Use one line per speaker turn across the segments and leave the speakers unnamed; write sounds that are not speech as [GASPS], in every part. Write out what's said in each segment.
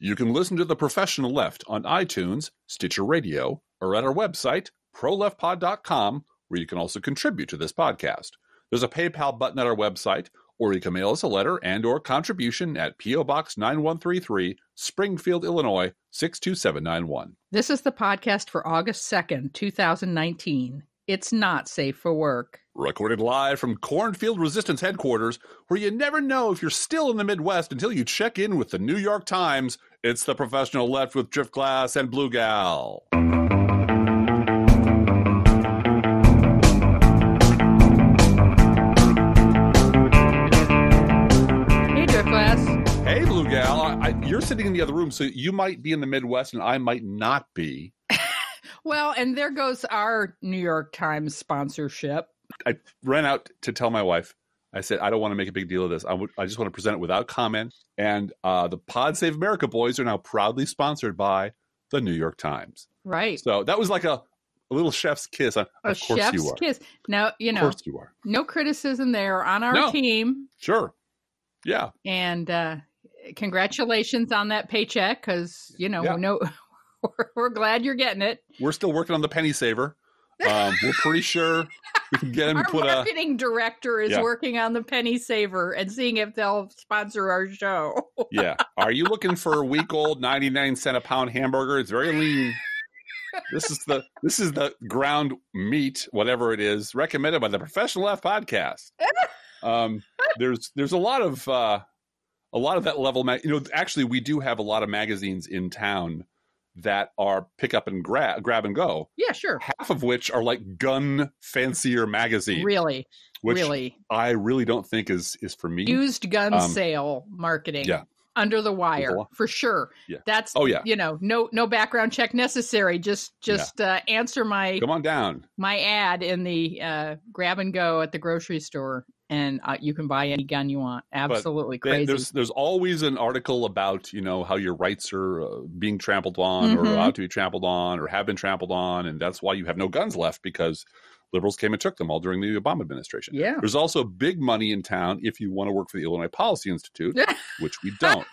You can listen to The Professional Left on iTunes, Stitcher Radio, or at our website, proleftpod.com, where you can also contribute to this podcast. There's a PayPal button at our website, or you can mail us a letter and or contribution at P.O. Box 9133, Springfield, Illinois 62791.
This is the podcast for August 2nd, 2019. It's not safe for work.
Recorded live from Cornfield Resistance Headquarters, where you never know if you're still in the Midwest until you check in with the New York Times. It's the professional left with Driftglass and Blue Gal.
Hey, Driftglass.
Hey, Blue Gal, I, I, you're sitting in the other room, so you might be in the Midwest and I might not be. [LAUGHS]
Well, and there goes our New York Times sponsorship.
I ran out to tell my wife. I said, I don't want to make a big deal of this. I, just want to present it without comment. And uh, the Pod Save America boys are now proudly sponsored by the New York Times.
Right.
So that was like a, a little chef's kiss. Of
a
course
chef's
you are.
kiss. Now, you know, Of
course you are.
no criticism there on our
No.
team.
Sure. Yeah.
And uh, congratulations on that paycheck because, you know,
Yeah.
we know, we're, [LAUGHS] we're glad you're getting it.
We're still working on the penny saver. Um, we're pretty sure we can get him [LAUGHS] to
Our
put a.
marketing director is
Yeah.
working on the penny saver and seeing if they'll sponsor our show. [LAUGHS]
Yeah. Are you looking for a week old 99 cent a pound hamburger? It's very lean. This is the this is the ground meat, whatever it is, recommended by the Professional Left podcast. Um, there's there's a lot of uh, a lot of that level. Ma- you know, actually, we do have a lot of magazines in town that are pick up and grab grab and go.
Yeah, sure.
Half of which are like gun fancier magazines,
Really,
which
really.
I really don't think is is for me.
Used gun
Um,
sale marketing.
yeah.
Under the wire for sure.
Yeah.
That's
Oh, yeah.
you know, no no background check necessary. Just just uh, answer my
Come on down.
my ad in the uh, grab and go at the grocery store and uh, you can buy any gun you want. Absolutely
They-
crazy.
There's there's always an article about you know how your rights are uh, being trampled on or
Mhm.
allowed to be trampled on or have been trampled on, and that's why you have no guns left because liberals came and took them all during the Obama administration.
yeah.
There's also big money in town if you want to work for the Illinois Policy Institute, [LAUGHS] which we don't.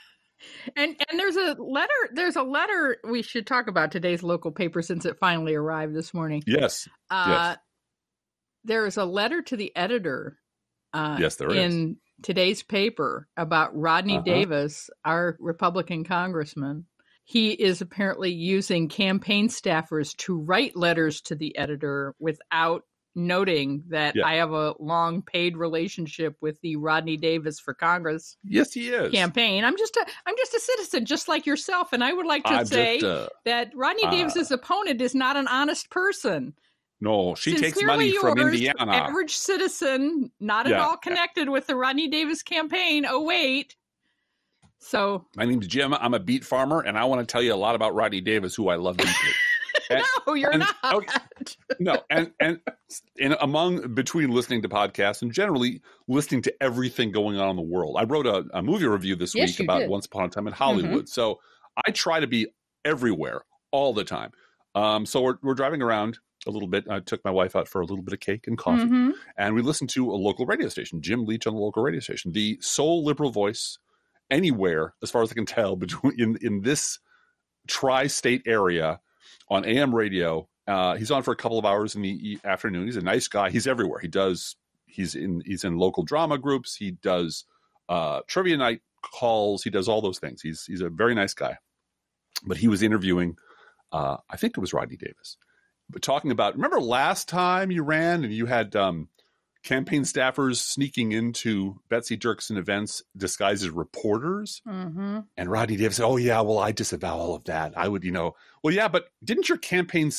And and there's a letter there's a letter we should talk about today's local paper since it finally arrived this morning.
yes,
Uh there is a letter to the editor uh
yes, there is.
in today's paper about Rodney
Uh-huh.
Davis, our Republican congressman. He is apparently using campaign staffers to write letters to the editor without noting that
Yeah.
I have a long paid relationship with the Rodney Davis for Congress
Yes, he is.
campaign. I'm just a I'm just a citizen just like yourself and I would like to
I'm
say
just, uh,
that Rodney
uh,
Davis's opponent is not an honest person.
No, she takes
Sincerely
money from Indiana.
Average citizen, not at all connected with the Rodney Davis campaign. Oh wait. So
My name's Jim. I'm a beet farmer, and I want to tell you a lot about Rodney Davis, who I love deeply. [LAUGHS] And-
no, you're
and-
not.
okay. no, and and in among between listening to podcasts and generally listening to everything going on in the world. I wrote a, a movie review this
Yes,
week about
did. Mm-hmm.
Once Upon a Time in Hollywood. So I try to be everywhere all the time. Um, so we're we're driving around a little bit. I took my wife out for a little bit of cake and coffee,
Mhm.
and we listened to a local radio station, Jim Leach on the local radio station, the sole liberal voice anywhere, as far as I can tell, [LAUGHS] between in in this tri-state area on AM radio. Uh, he's on for a couple of hours in the afternoon. He's a nice guy. He's everywhere. He does. He's in. He's in local drama groups. He does uh, trivia night calls. He does all those things. He's he's a very nice guy. But he was interviewing. Uh, I think it was Rodney Davis, talking about. Remember last time you ran and you had um, campaign staffers sneaking into Betsy Dirksen events disguised as reporters.
Mhm.
And Rodney Davis said, "Oh yeah, well I disavow all of that. I would, you know, well yeah, but didn't your campaign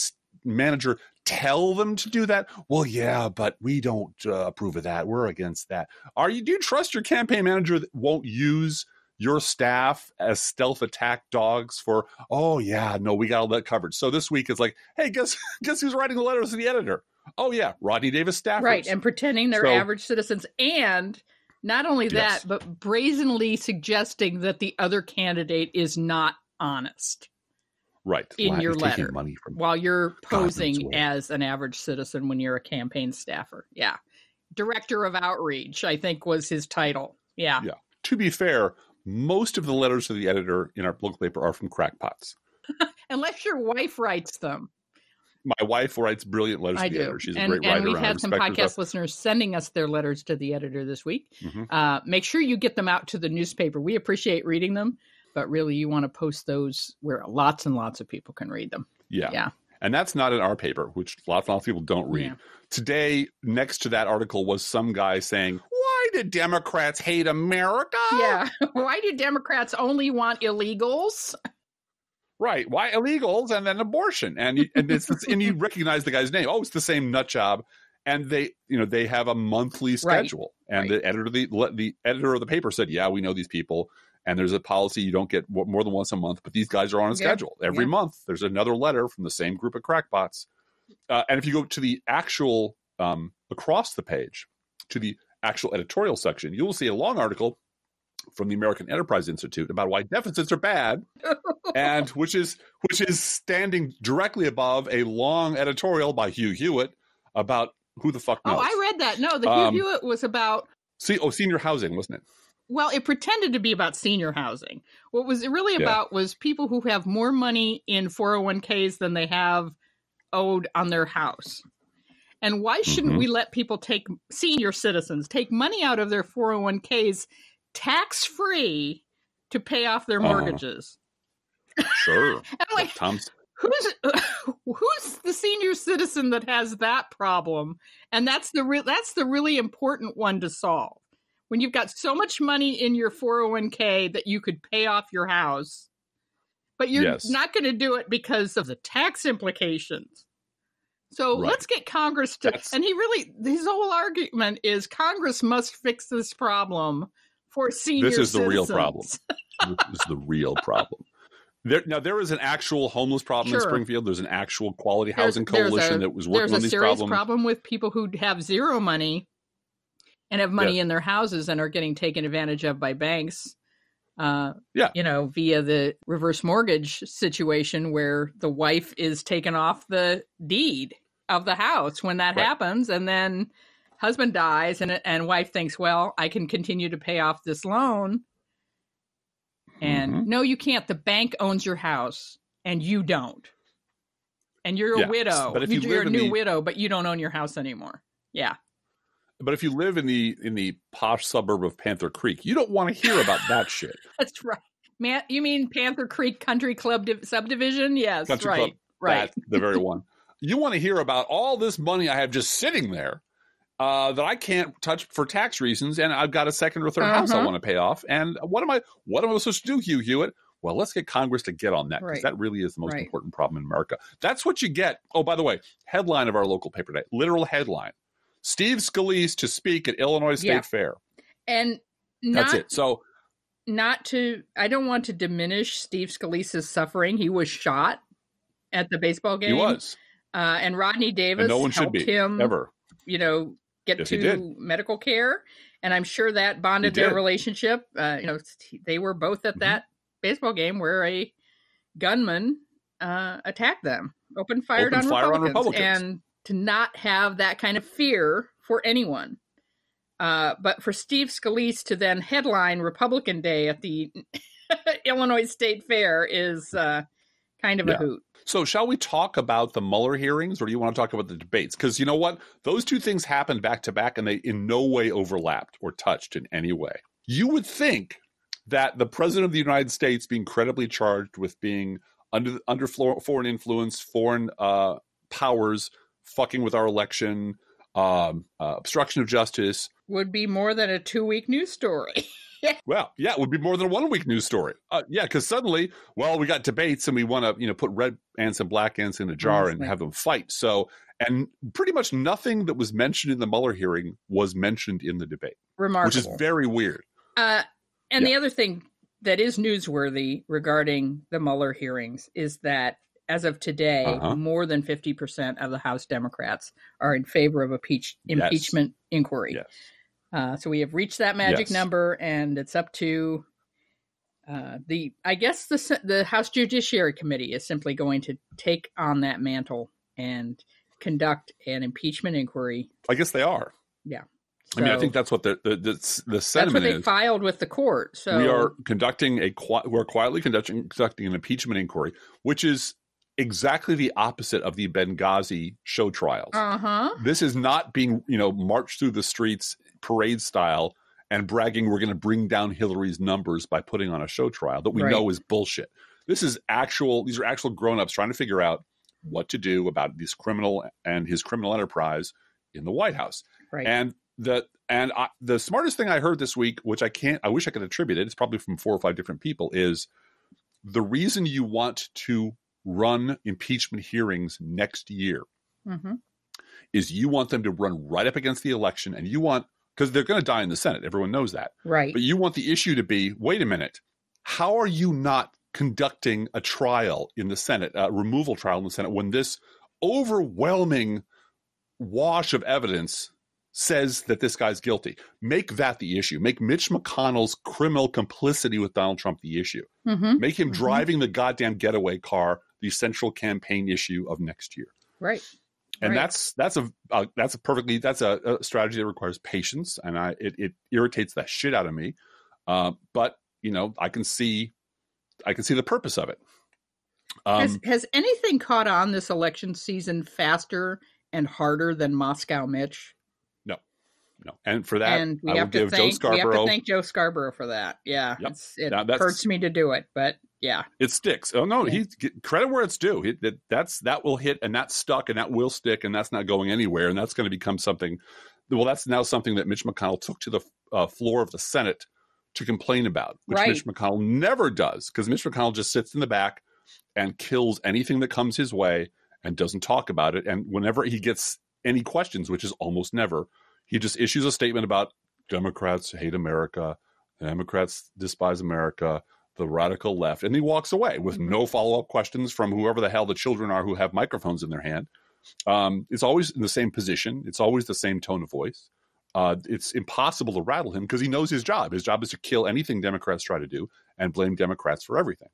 manager tell them to do that? Well yeah, but we don't uh, approve of that. We're against that. Are you? Do you trust your campaign manager that won't use your staff as stealth attack dogs for? Oh yeah, no, we got all that covered. So this week it's like, hey, guess [LAUGHS] guess who's writing the letters to the editor? Oh yeah, Rodney Davis staffers.
Right, and pretending they're
So-
average citizens, and not only that,
Yes.
but brazenly suggesting that the other candidate is not honest
right
in your letter.
money from
while you're posing as an average citizen when you're a campaign staffer. Yeah. Director of outreach, I think was his title. Yeah.
Yeah. to be fair, most of the letters to the editor in our local paper are from crackpots. [LAUGHS]
Unless your wife writes them.
My wife writes brilliant letters
I
to the
do.
editor. She's a
and,
great writer.
and we've had some podcast listeners sending us their letters to the editor this week.
Mhm.
Uh, make sure you get them out to the newspaper. We appreciate reading them, but really you want to post those where lots and lots of people can read them.
Yeah.
Yeah.
And that's not in our paper, which lots, and lots of people don't read.
Yeah.
Today, next to that article was some guy saying, do Democrats hate America?
Yeah. [LAUGHS] Why do Democrats only want illegals?
Right. Why illegals and then abortion? And you, and it's and you [LAUGHS] recognize the guy's name. Oh, it's the same nut job. And they, you know, they have a monthly
Right.
schedule. And
Right.
the editor of the the editor of the paper said, "Yeah, we know these people, and there's a policy you don't get more than once a month, but these guys are on a
Yeah.
schedule every
Yeah.
month. There's another letter from the same group of crackpots. Uh, and if you go to the actual um, across the page to the actual editorial section, you will see a long article from the American Enterprise Institute about why deficits are bad, [LAUGHS] and which is which is standing directly above a long editorial by Hugh Hewitt about who the fuck knows.
Oh, I read that. No, the
Um,
Hugh Hewitt was about
See, oh, senior housing, wasn't it?
well, it pretended to be about senior housing. What was it really
Yeah.
about was people who have more money in 401ks than they have owed on their house. And why shouldn't
Mhm.
we let people take senior citizens take money out of their 401ks tax free to pay off their
Uh-huh.
mortgages?
Sure. [LAUGHS]
And like,
Tom's
who's [LAUGHS] who's the senior citizen that has that problem and that's the re- that's the really important one to solve when you've got so much money in your 401k that you could pay off your house but you're
Yes.
not going to do it because of the tax implications so
Right.
let's get congress to
That's-
and he really his whole argument is congress must fix this problem for senior
This is the real problem. [LAUGHS] this is the real problem. There, now there is an actual homeless problem in Springfield. There's an actual quality housing
there's
coalition
a-
that was working
there's
on
a
these
serious
problems.
problem with people who have zero money and have money in their houses and are getting taken advantage of by banks. Uh,
Yeah.
you know, via the reverse mortgage situation where the wife is taken off the deed of the house when that
Right.
happens, and then husband dies, and and wife thinks, well, I can continue to pay off this loan. And
Mhm.
no, you can't. The bank owns your house, and you don't. And you're a
Yeah,
widow.
but if
You- you're a new
the-
widow, but you don't own your house anymore. Yeah.
But if you live in the in the posh suburb of Panther Creek, you don't want to hear about that [LAUGHS] shit.
That's right. Man, you mean Panther Creek Country Club div- subdivision? Yes,
Country
right,
Club,
right.
The very [LAUGHS] one. You want to hear about all this money I have just sitting there uh, that I can't touch for tax reasons, and I've got a second or 3rd house I
Uh-huh.
want to pay off. And what am I? What am I supposed to do, Hugh Hewitt? Well, let's get Congress to get on that because
Right.
that really is the most
Right.
important problem in America. That's what you get. Oh, by the way, headline of our local paper today, literal headline: Steve Scalise to speak at Illinois State
Yeah.
Fair.
And
That's it. So
not to I don't want to diminish Steve Scalise's suffering. He was shot at the baseball game.
he was,
Uh, and Rodney Davis
and no one should
helped
be
him
ever.
you know, get
Yes,
to medical care. And I'm sure that bonded their relationship. Uh, you know, they were both at
Mhm.
that baseball game where a gunman uh, attacked them, opened fired
Opened
on,
fire on
Republicans,
Republicans.
and to not have that kind of fear for anyone. Uh, but for Steve Scalise to then headline Republican Day at the [LAUGHS] Illinois State Fair is uh, kind of
Yeah.
a hoot.
So, shall we talk about the Mueller hearings, or do you want to talk about the debates? Because you know what, those two things happened back to back, and they in no way overlapped or touched in any way. You would think that the president of the United States, being credibly charged with being under under foreign influence, foreign uh, powers fucking with our election, um, uh, obstruction of justice.
Would be more than a two week news story. [LAUGHS]
Well, yeah, it would be more than a one week news story. Uh, yeah, because suddenly, well, we got debates and we want to, you know, put red ants and black ants in a jar and have them fight. So, and pretty much nothing that was mentioned in the Mueller hearing was mentioned in the debate,
Remarkable.
which is very weird.
Uh, and
Yeah.
the other thing that is newsworthy regarding the Mueller hearings is that as of today,
Uh-huh.
more than 50% of the House Democrats are in favor of a peach,
Yes.
impeachment inquiry.
Yes.
Uh, so we have reached that magic
Yes.
number, and it's up to uh, the. I guess the the House Judiciary Committee is simply going to take on that mantle and conduct an impeachment inquiry.
I guess they are. Yeah. I mean, I think that's what the the the, the
that's what they
is.
filed with the court. So
we are conducting a we're quietly conducting conducting an impeachment inquiry, which is exactly the opposite of the Benghazi show trials.
uh huh.
this is not being you know marched through the streets parade style and bragging we're going to bring down Hillary's numbers by putting on a show trial that we
Right.
know is bullshit. This is actual these are actual grown-ups trying to figure out what to do about this criminal and his criminal enterprise in the White House.
Right.
And the and I, the smartest thing I heard this week, which I can't, I wish I could attribute it. It's probably from four or five different people. Is the reason you want to run impeachment hearings next year
hmm
is you want them to run right up against the election, and you want because they're going to die in the Senate. Everyone knows that,
Right.
but you want the issue to be: wait a minute, how are you not conducting a trial in the Senate, a removal trial in the Senate, when this overwhelming wash of evidence says that this guy's guilty? Make that the issue. Make Mitch McConnell's criminal complicity with Donald Trump the issue.
hmm
Make him
Mhm.
driving the goddamn getaway car the central campaign issue of next year.
Right.
And
Right.
that's that's a uh, that's a perfectly that's a, a strategy that requires patience, and I it, it irritates the shit out of me. Uh, but you know, I can see I can see the purpose of it.
has,
Um,
has anything caught on this election season faster and harder than Moscow Mitch?
no, No. and for that,
and we
I
have to
give Joe
thank we have
Scarborough.
to thank Joe Scarborough for that. Yeah,
Yep.
it's, it
Now,
hurts me to do it, but yeah,
it sticks. Oh no,
Yeah.
he credit where it's due. It, that that's that will hit, and that's stuck, and that will stick, and that's not going anywhere, and that's going to become something. Well, that's now something that Mitch McConnell took to the uh, floor of the Senate to complain about, which
Right.
Mitch McConnell never does, because Mitch McConnell just sits in the back and kills anything that comes his way and doesn't talk about it. And whenever he gets any questions, which is almost never, he just issues a statement about Democrats hate America, Democrats despise America, the radical left, and he walks away with
Mhm.
no follow up questions from whoever the hell the children are who have microphones in their hand. Um, it's always in the same position. It's always the same tone of voice. Uh, it's impossible to rattle him because he knows his job. His job is to kill anything Democrats try to do and blame Democrats for everything.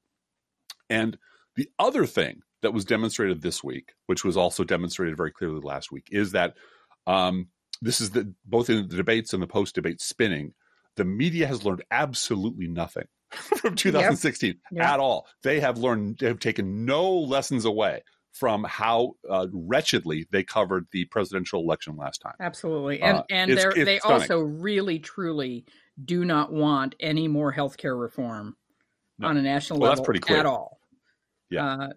And the other thing that was demonstrated this week, which was also demonstrated very clearly last week, is that um, this is the both in the debates and the post debate spinning. The media has learned absolutely nothing [LAUGHS] from 2016
Yep.
at all. They have learned, they have taken no lessons away from how uh, wretchedly they covered the presidential election last time.
absolutely, and
Uh,
and
it's- it's
they
stunning.
also really truly do not want any more healthcare reform
No.
on a national
Well, that's pretty clear.
at all.
Yeah.
Uh,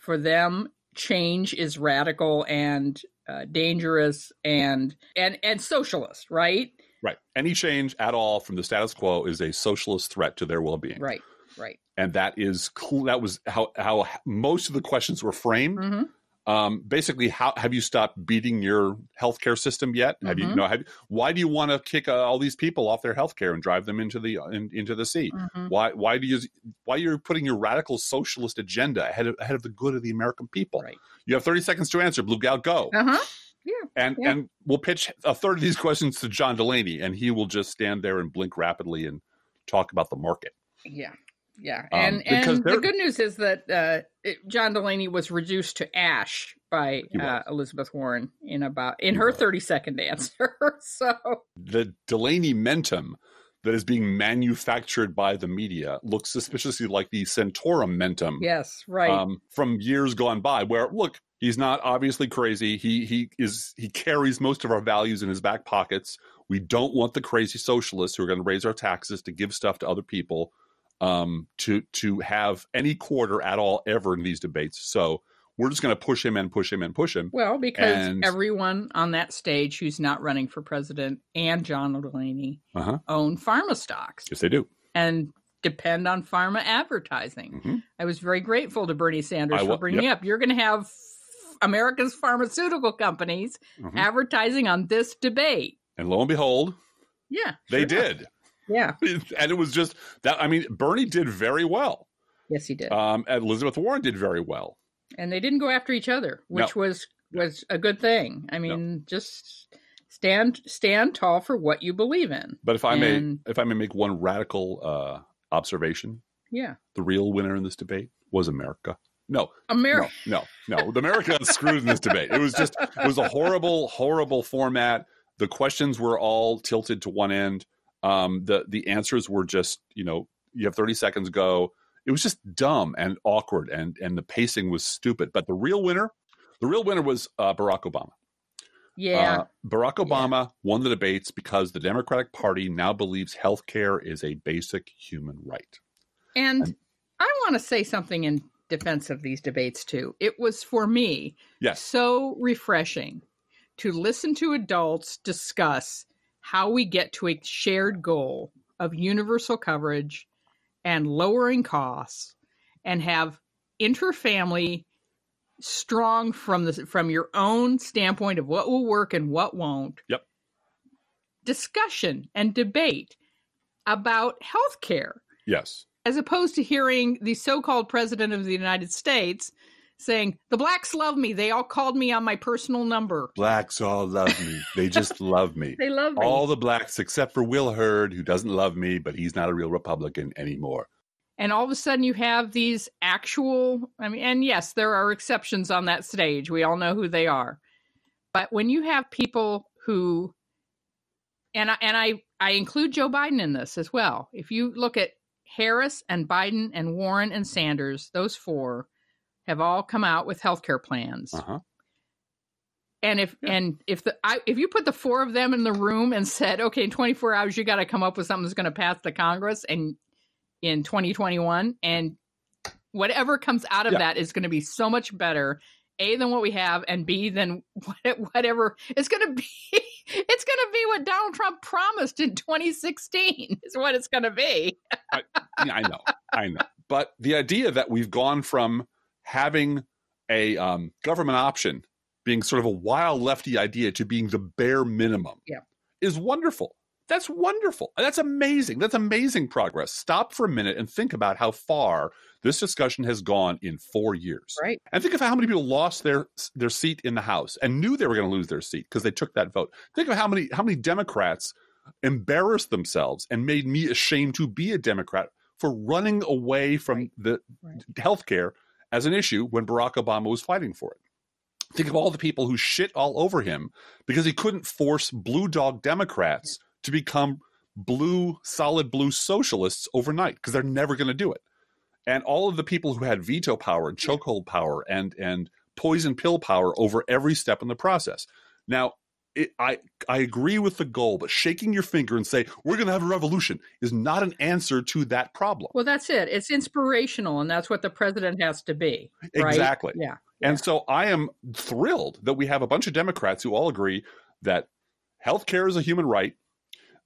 for them, change is radical and uh, dangerous and and and socialist, right?
Right. Any change at all from the status quo is a socialist threat to their well being.
Right. Right.
And that is that was how how most of the questions were framed.
hmm
Um, basically, how have you stopped beating your healthcare system yet? Have you,
Mhm.
you know? Have, why do you want to kick uh, all these people off their healthcare and drive them into the in, into the sea?
hmm
Why why do you why you're putting your radical socialist agenda ahead of ahead of the good of the American people?
Right.
You have 30 seconds to answer. Blue Gal, go.
Uh huh.
and
yeah.
and we'll pitch a third of these questions to John Delaney, and he will just stand there and blink rapidly and talk about the market.
Yeah. Yeah.
Um,
And and the good news is that uh, it, John Delaney was reduced to ash by uh. Elizabeth Warren in about in
He
her
was.
30 second answer. [LAUGHS] so
The Delaney mentum that is being manufactured by the media looks suspiciously like the Santorum mentum
yes, right.
um, from years gone by, where look, he's not obviously crazy. He he is he carries most of our values in his back pockets. We don't want the crazy socialists who are going to raise our taxes to give stuff to other people um, to to have any quarter at all ever in these debates. So we're just going to push him and push him and push him.
well, because
and-
everyone on that stage who's not running for president and John Delaney
Uh huh.
own pharma stocks
Yes, they do.
and depend on pharma advertising.
Mhm.
I was very grateful to Bernie Sanders
I
for bringing up. You're going to have America's pharmaceutical companies
Mhm.
advertising on this debate.
And lo and behold,
Yeah,
they
sure
did.
Yeah, [LAUGHS]
and it was just that. I mean, Bernie did very well.
yes, he did.
Um, and Elizabeth Warren did very well.
and they didn't go after each other, which was was a good thing. I mean, just stand stand tall for what you believe in.
But if I
And-
may, if I may make one radical uh, observation,
Yeah,
the real winner in this debate was America. No,
America.
no, no, no. The America got screwed in this debate. It was just, it was a horrible, horrible format. The questions were all tilted to one end. Um, the the answers were just you know you have 30 seconds go. It was just dumb and awkward, and and the pacing was stupid. But the real winner, the real winner was uh, Barack Obama.
Yeah.
Uh, Barack Obama won the debates because the Democratic Party now believes health care is a basic human right.
and
and-
I want to say something in defense of these debates too. It was for me
Yes.
so refreshing to listen to adults discuss how we get to a shared goal of universal coverage and lowering costs and have interfamily strong from the from your own standpoint of what will work and what won't
Yep.
discussion and debate about healthcare
Yes.
As opposed to hearing the so-called president of the United States saying the blacks love me they all called me on my personal number
Blacks all love me. They just [LAUGHS] love me.
they love me
All the blacks except for Will Hurd, who doesn't love me, but he's not a real Republican anymore.
and all of a sudden you have these actual i mean and yes there are exceptions on that stage we all know who they are but when you have people who and I, and I I include Joe Biden in this as well. If you look at Harris and Biden and Warren and Sanders, those four have all come out with healthcare plans.
Uh huh.
And if
Yeah.
and if the I, if you put the four of them in the room and said, okay, in 24 hours you got to come up with something that's going to pass the Congress and in 2021, and whatever comes out of
Yeah.
that is going to be so much better. A than what we have, and B than [LAUGHS] whatever it's going to be. [LAUGHS] It's going to be what Donald Trump promised in 2016. Is what it's going to be.
Yeah, I know, I know. But the idea that we've gone from having a um, government option being sort of a wild lefty idea to being the bare minimum
Yeah.
is wonderful. That's wonderful. That's amazing. That's amazing progress. Stop for a minute and think about how far this discussion has gone in four years.
Right.
And think of how many people lost their their seat in the House and knew they were going to lose their seat because they took that vote. Think of how many how many Democrats embarrassed themselves and made me ashamed to be a Democrat for running away from
Right.
the
Right.
healthcare as an issue when Barack Obama was fighting for it. Think of all the people who shit all over him because he couldn't force blue dog Democrats to become blue, solid blue socialists overnight because they're never going to do it. And all of the people who had veto power and chokehold power and and poison pill power over every step in the process. Now, it, I I agree with the goal, but shaking your finger and say we're going to have a revolution is not an answer to that problem.
Well, that's it. It's inspirational, and that's what the president has to be. Right?
Exactly.
Yeah.
And so I am thrilled that we have a bunch of Democrats who all agree that healthcare is a human right,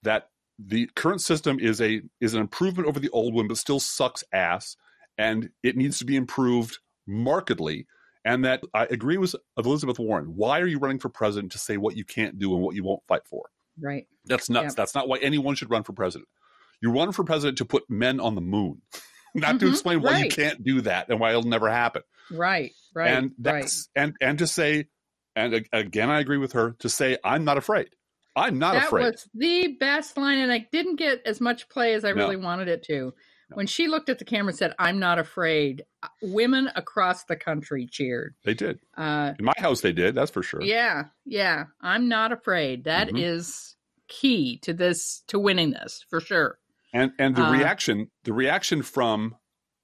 that the current system is a is an improvement over the old one, but still sucks ass, and it needs to be improved markedly. And that I agree with Elizabeth Warren. Why are you running for president to say what you can't do and what you won't fight for?
Right.
That's nuts.
Yeah.
That's not why anyone should run for president. You run for president to put men on the moon, [LAUGHS] not to
Mhm,
explain why you can't do that and why it'll never happen
Right. Right.
and
right.
that's and and to say and again i agree with her to say i'm not afraid i'm not
that
afraid That
was the best line, and I didn't get as much play as I
No.
really wanted it to.
No.
When she looked at the camera and said, "I'm not afraid," uh, women across the country cheered.
they did
Uh,
in my house they did that's for sure
yeah, yeah, I'm not afraid. That is
Mhm.
key to this to winning this for sure.
and and the
Uh,
reaction the reaction from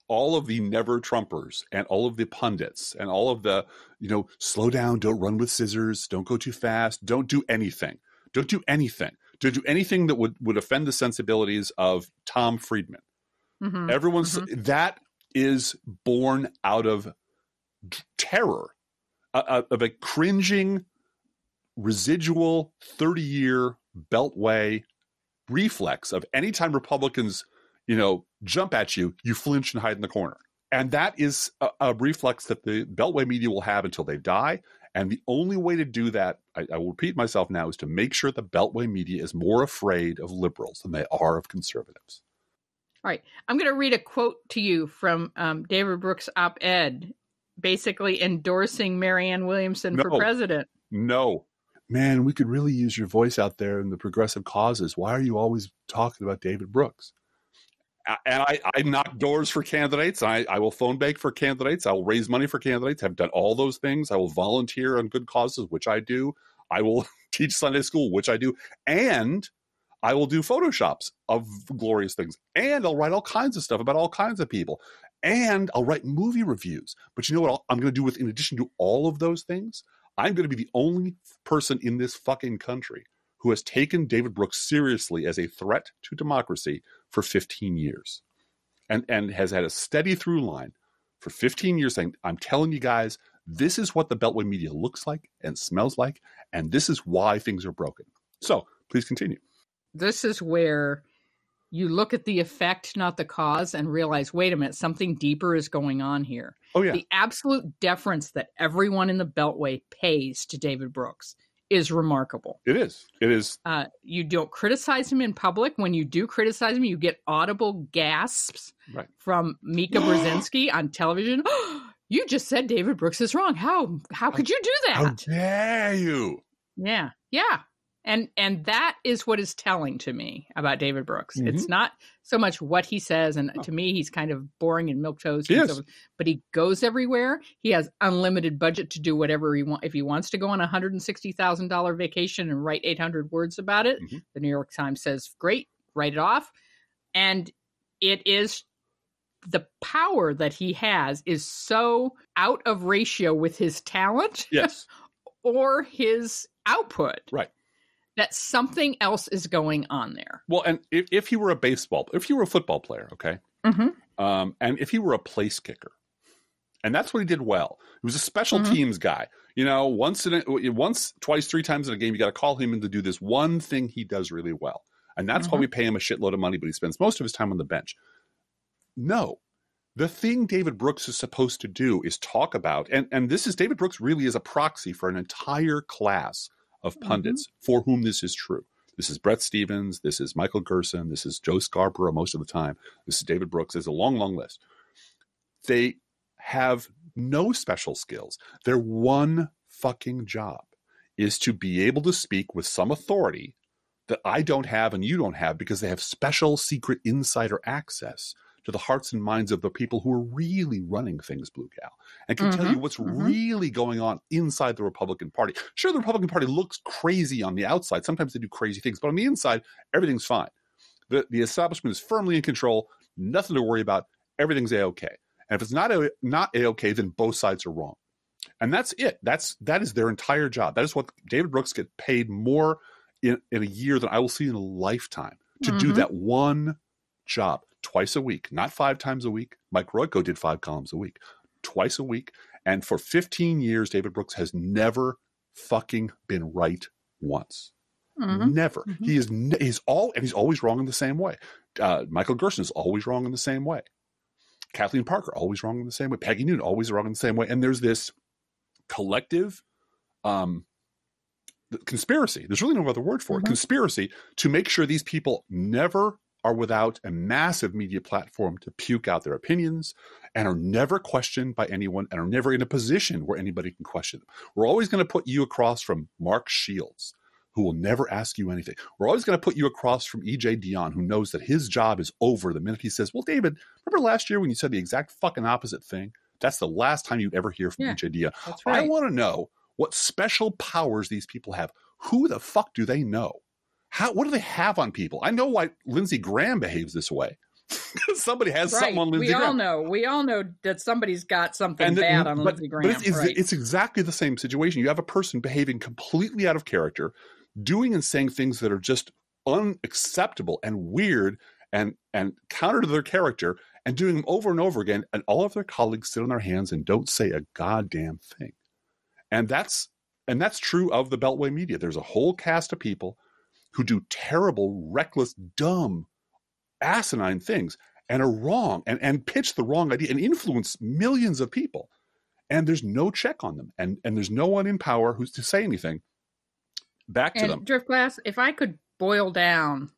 all of the never trumpers and all of the pundits and all of the you know slow down don't run with scissors don't go too fast don't do anything don't do anything don't do anything that would would offend the sensibilities of tom friedman
Mhm.
Everyone's that is born out of terror, uh, uh, of a cringing, residual 30 year beltway reflex of anytime Republicans, you know, jump at you, you flinch and hide in the corner. And that is a, a reflex that the beltway media will have until they die. And the only way to do that, I, I will repeat myself now, is to make sure the beltway media is more afraid of liberals than they are of conservatives. All right.
I'm going to read a quote to you from um, David Brooks' op ed, basically endorsing Marianne Williamson for president.
No. Man, we could really use your voice out there in the progressive causes. Why are you always talking about David Brooks? And I, I knock doors for candidates. I, I will phone bank for candidates. I will raise money for candidates. I've done all those things. I will volunteer on good causes, which I do. I will [LAUGHS] teach Sunday school, which I do, and I will do photoshops of glorious things, and I'll write all kinds of stuff about all kinds of people, and I'll write movie reviews. But you know what I'm going to do with, in addition to all of those things, I'm going to be the only person in this fucking country who has taken David Brooks seriously as a threat to democracy for 15 years, and and has had a steady through line for 15 years saying, "I'm telling you guys." This is what the Beltway media looks like and smells like, and this is why things are broken. So please continue.
this is where you look at the effect, not the cause, and realize, wait a minute, something deeper is going on here.
Oh yeah,
The absolute deference that everyone in the Beltway pays to David Brooks is remarkable.
it is. It is.
Uh, you don't criticize him in public. When you do criticize him, you get audible gasps
Right.
from Mika [GASPS] Brzezinski on television. [GASPS] you just said David Brooks is wrong. How how could you do that?
How dare you?
Yeah, yeah, and and that is what is telling to me about David Brooks. It's not so much what he says, and
Oh.
to me, he's kind of boring and milk toast. So- but he goes everywhere. He has unlimited budget to do whatever he wants. If he wants to go on a hundred and sixty thousand dollar vacation and write eight hundred words about it,
Mhm.
the New York Times says, "Great, write it off." And it is the power that he has is so out of ratio with his talent
Yes. [LAUGHS]
or his output.
Right.
That something else is going on there.
Well, and if, if he were a baseball, if he were a football player, okay,
Mm-hmm.
um, and if he were a place kicker, and that's what he did well. He was a special
Mhm.
teams guy. You know, once in a, once, twice, three times in a game, you got to call him in to do this one thing he does really well, and that's why
Mhm.
we pay him a shitload of money. But he spends most of his time on the bench. No, the thing David Brooks is supposed to do is talk about, and and this is David Brooks really is a proxy for an entire class of mm-hmm. pundits for whom this is true. This is Bret Stephens. This is Michael Gerson. This is Joe Scarborough most of the time. This is David Brooks. There's a long, long list. They have no special skills. Their one fucking job is to be able to speak with some authority that I don't have and you don't have because they have special secret insider access to the hearts and minds of the people who are really running things, Blue Gal, and can tell
Mhm,
you what's
mhm.
really going on inside the Republican Party. Sure, the Republican Party looks crazy on the outside. Sometimes they do crazy things, but on the inside, everything's fine. The, the establishment is firmly in control, nothing to worry about. Everything's a okay. And if it's not a not a okay, then both sides are wrong. And that's it. That's that is their entire job. That is what David Brooks get paid more in, in a year than I will see in a lifetime to do
Mhm.
that one job twice a week, not five times a week. Mike Royko did five columns a week, twice a week. And for 15 years, David Brooks has never fucking been right once.
Mhm.
Never.
Mhm.
He is ne- he's all and he's always wrong in the same way. Uh, Michael Gerson is always wrong in the same way. Kathleen Parker always wrong in the same way. Peggy Noonan always wrong in the same way. And there's this collective um, conspiracy. There's really no other word for it.
Mhm.
Conspiracy to make sure these people never are without a massive media platform to puke out their opinions and are never questioned by anyone and are never in a position where anybody can question them. We're always going to put you across from Mark Shields, who will never ask you anything. We're always going to put you across from EJ Dionne, who knows that his job is over the minute he says, Well, David, remember last year when you said the exact fucking opposite thing? That's the last time you'd ever hear from
Yeah.
EJ Dionne.
That's
I want to know what special powers these people have. Who the fuck do they know? How what do they have on people? I know why Lindsey Graham behaves this way. [LAUGHS] Somebody has
right.
something on Lindsey
we all know. We all know that somebody's got something
And
bad on
but,
Lindsey Graham.
it's, it's,
right.
it's exactly the same situation. You have a person behaving completely out of character, doing and saying things that are just unacceptable and weird and and counter to their character and doing them over and over again and all of their colleagues sit on their hands and don't say a goddamn thing and that's and that's true of the beltway media there's a whole cast of people who do terrible reckless dumb asinine things and are wrong and and pitch the wrong idea and influence millions of people and there's no check on them and and there's no one in power who's to say anything back to
and
them
Driftglass, if I could boil down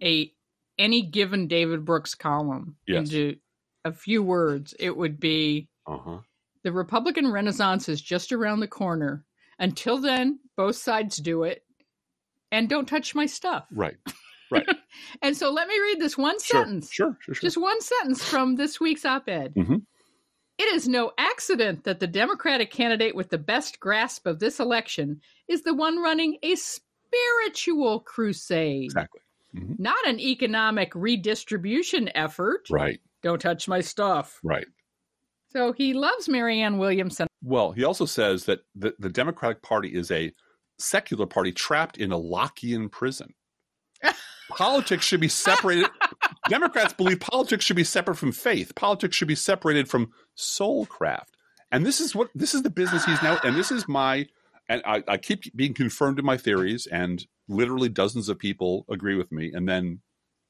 a any given David Brooks column
Yes.
into a few words, it would be
uh-huh
the Republican Renaissance is just around the corner. Until then, both sides do it. And don't touch my stuff.
right Right. [LAUGHS]
And so let me read this one
sure
sentence.
sure sure sure
Just one sentence from this week's op ed.
Mhm.
It is no accident that the Democratic candidate with the best grasp of this election is the one running a spiritual crusade,
Exactly. Mhm.
not an economic redistribution effort.
Right.
Don't touch my stuff.
Right.
So he loves Marianne Williamson.
Well, he also says that the, the Democratic Party is a secular party trapped in a Lockean prison. [LAUGHS] politics should be separated. Democrats believe politics should be separate from faith. Politics should be separated from soulcraft. And this is what this is the business he's now. And this is my. And I, I keep being confirmed in my theories, and literally dozens of people agree with me. And then,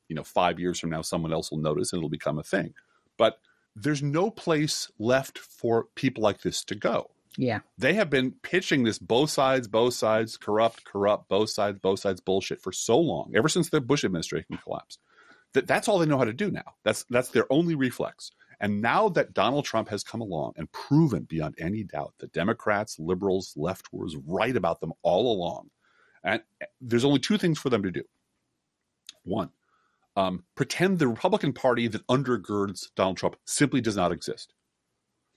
you know, five years from now, someone else will notice, and it'll become a thing. But there's no place left for people like this to go
Yeah.
they have been pitching this both sides, both sides, corrupt, corrupt, both sides, both sides bullshit for so long, ever since the Bush administration collapsed, that that's all they know how to do now. That's that's their only reflex. And now that Donald Trump has come along and proven beyond any doubt that Democrats, liberals, left was right about them all along, and there's only two things for them to do. One, um, pretend the Republican Party that undergirds Donald Trump simply does not exist.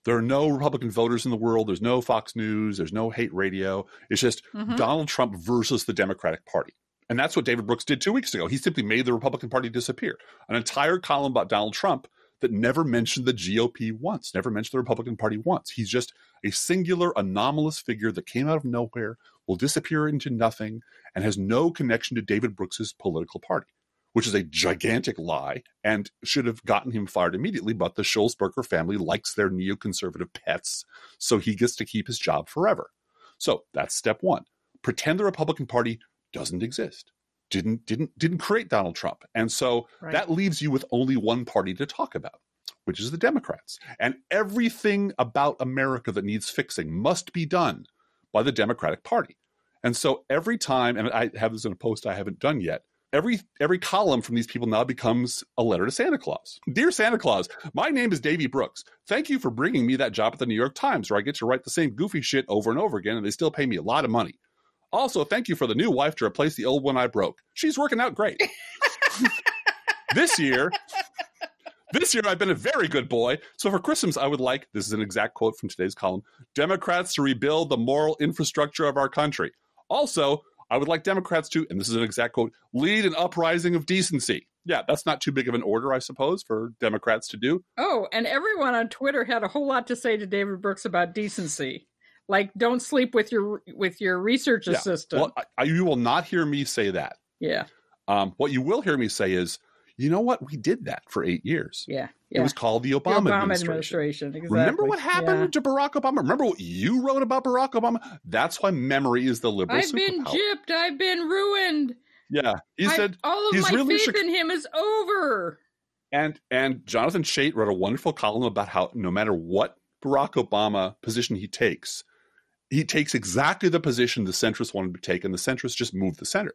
There are no Republican voters in the world. There's no Fox News. There's no hate radio. It's just
Mhm.
Donald Trump versus the Democratic Party. And that's what David Brooks did two weeks ago. He simply made the Republican Party disappear. An entire column about Donald Trump that never mentioned the GOP once, never mentioned the Republican Party once. He's just a singular, anomalous figure that came out of nowhere, will disappear into nothing, and has no connection to David Brooks's political party, which is a gigantic lie and should have gotten him fired immediately. But the Sulzberger family likes their neoconservative pets, so he gets to keep his job forever. So that's step one. Pretend the Republican Party doesn't exist. Didn't didn't didn't create Donald Trump. And so
Right.
that leaves you with only one party to talk about, which is the Democrats. And everything about America that needs fixing must be done by the Democratic Party. And so every time, and I have this in a post I haven't done yet, every every column from these people now becomes a letter to Santa Claus. Dear Santa Claus, my name is Davy Brooks. Thank you for bringing me that job at the New York Times where I get to write the same goofy shit over and over again and they still pay me a lot of money. Also, thank you for the new wife to replace the old one I broke. She's working out great. [LAUGHS] this year, this year I've been a very good boy. So for Christmas, I would like this is an exact quote from today's column Democrats to rebuild the moral infrastructure of our country. Also, I would like Democrats to, and this is an exact quote, lead an uprising of decency. Yeah, that's not too big of an order, I suppose, for Democrats to do.
Oh, and everyone on Twitter had a whole lot to say to David Brooks about decency. Like, don't sleep with your with your research
Yeah.
assistant.
Well, I, you will not hear me say that.
yeah,
Um, what you will hear me say is, you know what? We did that for eight years.
yeah,
It was called the
The
Obama,
Obama
administration.
administration. Exactly.
Remember what happened
Yeah.
to Barack Obama? Remember what you wrote about Barack Obama? That's why memory is the liberal
I've been
superpower.
gypped. I've been ruined.
yeah, he
I-
said,
all of
he's
my
really
faith
shook-
in him is over.
and and Jonathan Chait wrote a wonderful column about how no matter what Barack Obama position he takes, he takes exactly the position the centrists wanted to take, and the centrists just move the center.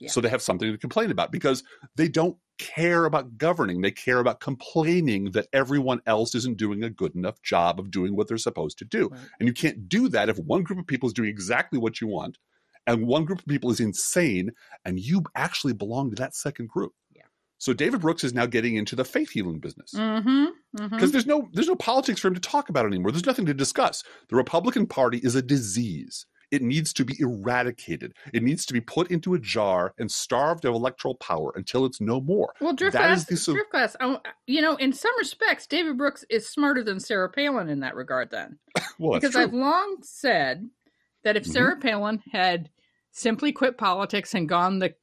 Yeah.
So they have something to complain about because they don't care about governing. They care about complaining that everyone else isn't doing a good enough job of doing what they're supposed to do.
Right.
And you can't do that if one group of people is doing exactly what you want and one group of people is insane and you actually belong to that second group.
Yeah.
So David Brooks is now getting into the faith healing business
Mm-hmm. mm-hmm.
because there's no there's no politics for him to talk about anymore. There's nothing to discuss. The Republican Party is a disease. It needs to be eradicated. It needs to be put into a jar and starved of electoral power until it's no more.
Well, drift
That
class,
is the
drift class. I, you know, in some respects, David Brooks is smarter than Sarah Palin in that regard. Then, [LAUGHS]
Well,
because
true.
I've long said that if
Mhm.
Sarah Palin had simply quit politics and gone the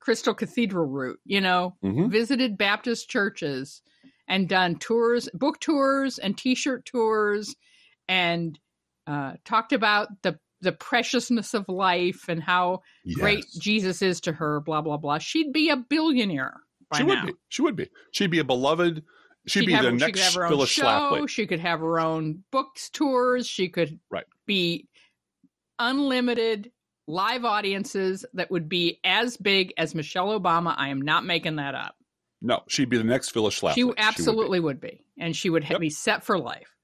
Crystal Cathedral route, you know,
Mhm.
visited Baptist churches and done tours, book tours, and T-shirt tours, and uh, talked about the the preciousness of life and how great Jesus is to her, blah blah blah. She'd be a billionaire by
She
now.
would be. She would be. She'd be a beloved. She'd, be
have,
the next
own
Phyllis
show.
Schlafly.
She could have her own books tours. She could
Right.
be unlimited live audiences that would be as big as Michelle Obama. I am not making that up.
No, she'd be the next Phyllis Schlafly.
She
would be.
absolutely would be. and she would
Yep.
be set for life.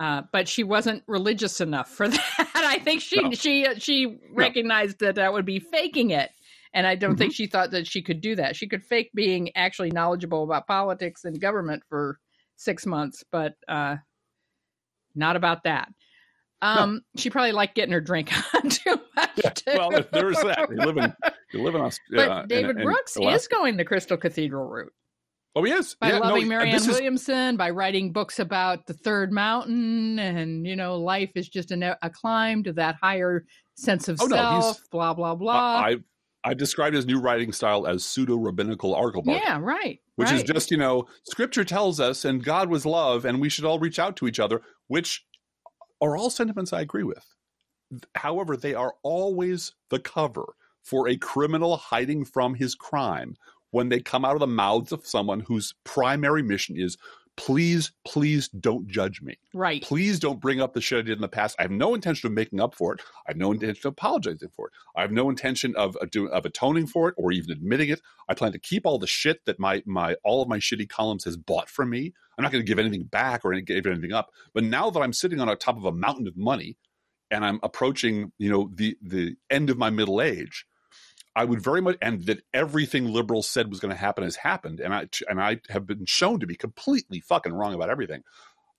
Uh, but she wasn't religious enough for [LAUGHS] that. I think she
No.
she she recognized that that would be faking it, and I don't
Mm-hmm.
think she thought that she could do that. She could fake being actually knowledgeable about politics and government for six months, but uh, not about that. Um, she probably liked getting her drink [LAUGHS] on too much.
Yeah,
too.
well, there's that. You live in you live in Aus-
but
uh,
David
in
Brooks
Alaska.
is going the Crystal Cathedral route
Oh, he is.
by
Yeah,
loving
uh,
Marianne
is-
Williamson, by writing books about the third mountain, and you know, life is just a, a climb to that higher sense of
Oh, no,
blah blah blah.
I I described his new writing style as pseudo rabbinical argle barking.
yeah, right.
which
right.
is just you know scripture tells us and god was love and we should all reach out to each other which are all sentiments i agree with however they are always the cover for a criminal hiding from his crime when they come out of the mouths of someone whose primary mission is please please don't judge me
right.
please don't bring up the shit I did in the past. I have no intention of making up for it. I have no intention of apologizing for it. I have no intention of of, atoning for it or even admitting it. I plan to keep all the shit that my my all of my shitty columns has bought from me. I'm not going to give anything back or give anything up. But now that I'm sitting on a top of a mountain of money and I'm approaching, you know, the the end of my middle age, I would very much, and that everything liberals said was going to happen has happened, and I and I have been shown to be completely fucking wrong about everything.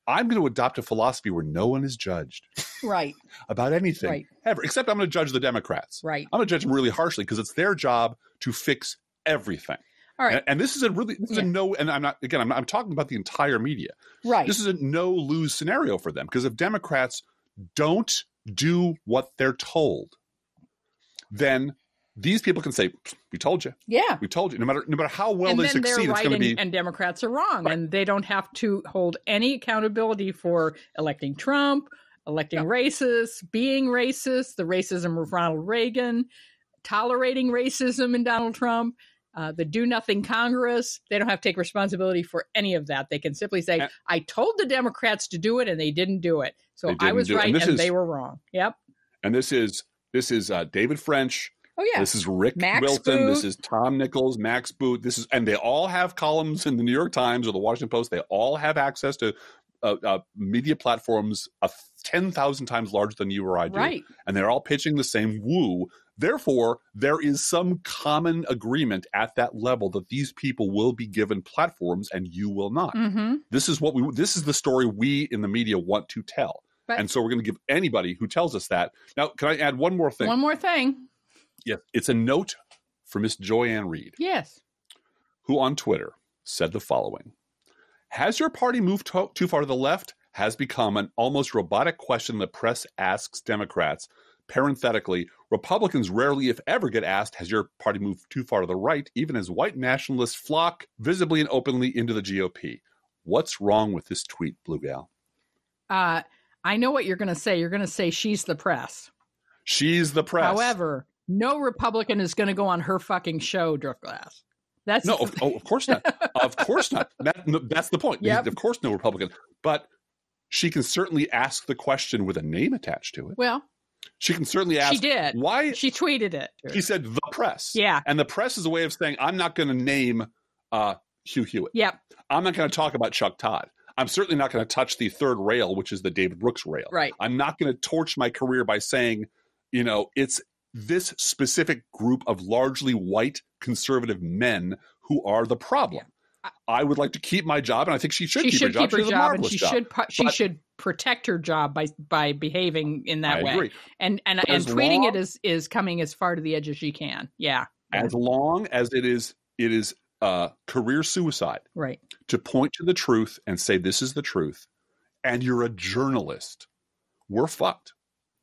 I'm going to adopt a philosophy where no one is judged
Right.
about anything
Right.
ever, except I'm going to judge the Democrats.
Right.
I'm going to judge them really harshly because it's their job to fix everything.
All right.
And, and this is a really, this is
Yeah.
a no, and I'm not, again, I'm, not, I'm talking about the entire media.
Right.
This is a no lose scenario for them because if Democrats don't do what they're told, then these people can say, "We told you,
yeah.
we told you." No matter no matter how well
and
they succeed, it's
right
going to
and,
be
and Democrats are wrong,
Right.
and they don't have to hold any accountability for electing Trump, electing
Yeah.
racists, being racist, the racism of Ronald Reagan, tolerating racism in Donald Trump. Uh, the do nothing Congress, they don't have to take responsibility for any of that. They can simply say,
And-
I told the Democrats to do it and they didn't do it. So I was right
And
and,
is-
they were wrong. Yep.
and this is this is uh, David French.
Oh, yeah.
This is Rick
Max
Wilson. This is Tom Nichols, Max Boot. This is, and they all have columns in the New York Times or the Washington Post. They all have access to uh, uh, media platforms uh, ten thousand times larger than you or I do,
right.
and they're all pitching the same woo. Therefore, there is some common agreement at that level that these people will be given platforms and you will not.
hmm
This is what we. This is the story we in the media want to tell,
But-
and so we're going to give anybody who tells us that. Now, can I add one more thing?
One more thing.
Yes, it's a note for Miss Joy-Ann Reid,
Yes.
who on Twitter said the following Has your party moved to- too far to the left? Has become an almost robotic question the press asks Democrats. Parenthetically, Republicans rarely, if ever, get asked, Has your party moved too far to the right? Even as white nationalists flock visibly and openly into the GOP. What's wrong with this tweet, Blue Gal?
Uh, I know what you're going to say. You're going to say she's the press.
She's the press.
However, no Republican is going to go on her fucking show, Driftglass. That's
No, of, oh, of course not. of course not. [LAUGHS] That, that's the point.
Yep.
Of course, no Republican. But she can certainly ask the question with a name attached to it.
well,
She can certainly ask
she did.
why.
She tweeted it.
She said the press.
Yeah.
And the press is a way of saying, I'm not going to name uh, Hugh Hewitt.
Yep.
I'm not going to talk about Chuck Todd. I'm certainly not going to touch the third rail, which is the David Brooks rail.
Right.
I'm not going to torch my career by saying, you know, it's this specific group of largely white conservative men who are the problem.
Yeah.
I would like to keep my job, and I think she should
She
keep
should
her job.
keep her
she
job, and she
job.
should pu- she
But-
should protect her job by by behaving in that
I
way.
agree.
And and
But
and tweeting
long-
it is is coming as far to the edge as she can. Yeah.
As long as it is, it is uh, career suicide
Right.
to point to the truth and say this is the truth, and you're a journalist. We're fucked.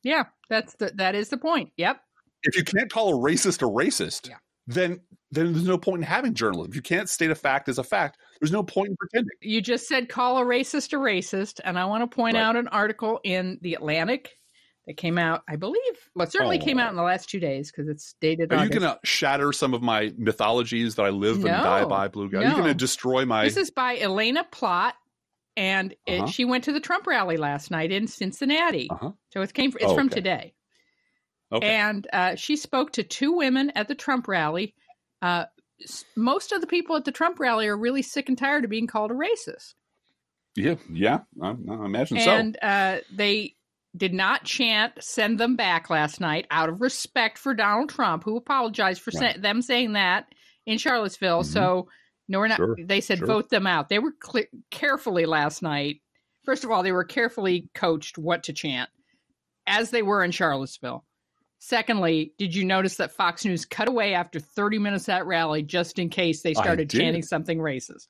Yeah. That's the that is the point. Yep.
If you can't call a racist a racist,
Yeah.
then then there's no point in having journalism. If you can't state a fact as a fact, there's no point in pretending.
You just said call a racist a racist, and I want to point
Right.
out an article in the Atlantic that came out, I believe, well, certainly came
Oh.
out in the last two days because it's dated.
Are you going to shatter some of my mythologies that I live and die by, Blue Guy? Are you
No.
going to destroy my?
This is by Elaina Plott, and it,
Uh-huh.
she went to the Trump rally last night in Cincinnati.
Uh-huh.
So it came. It's
Oh,
from
okay.
today,
Okay.
and uh, she spoke to two women at the Trump rally. Uh, most of the people at the Trump rally are really sick and tired of being called a racist.
yeah, yeah, I, I imagine so.
and uh, they did not chant "send them back" last night out of respect for Donald Trump, who apologized for
Right.
sa- them saying that in Charlottesville.
Mhm.
So No, we're not.
Sure,
they said
sure.
vote them out. They were carefully last night. First of all, they were carefully coached what to chant, as they were in Charlottesville. Secondly, did you notice that Fox News cut away after 30 minutes of that rally just in case they started chanting something racist?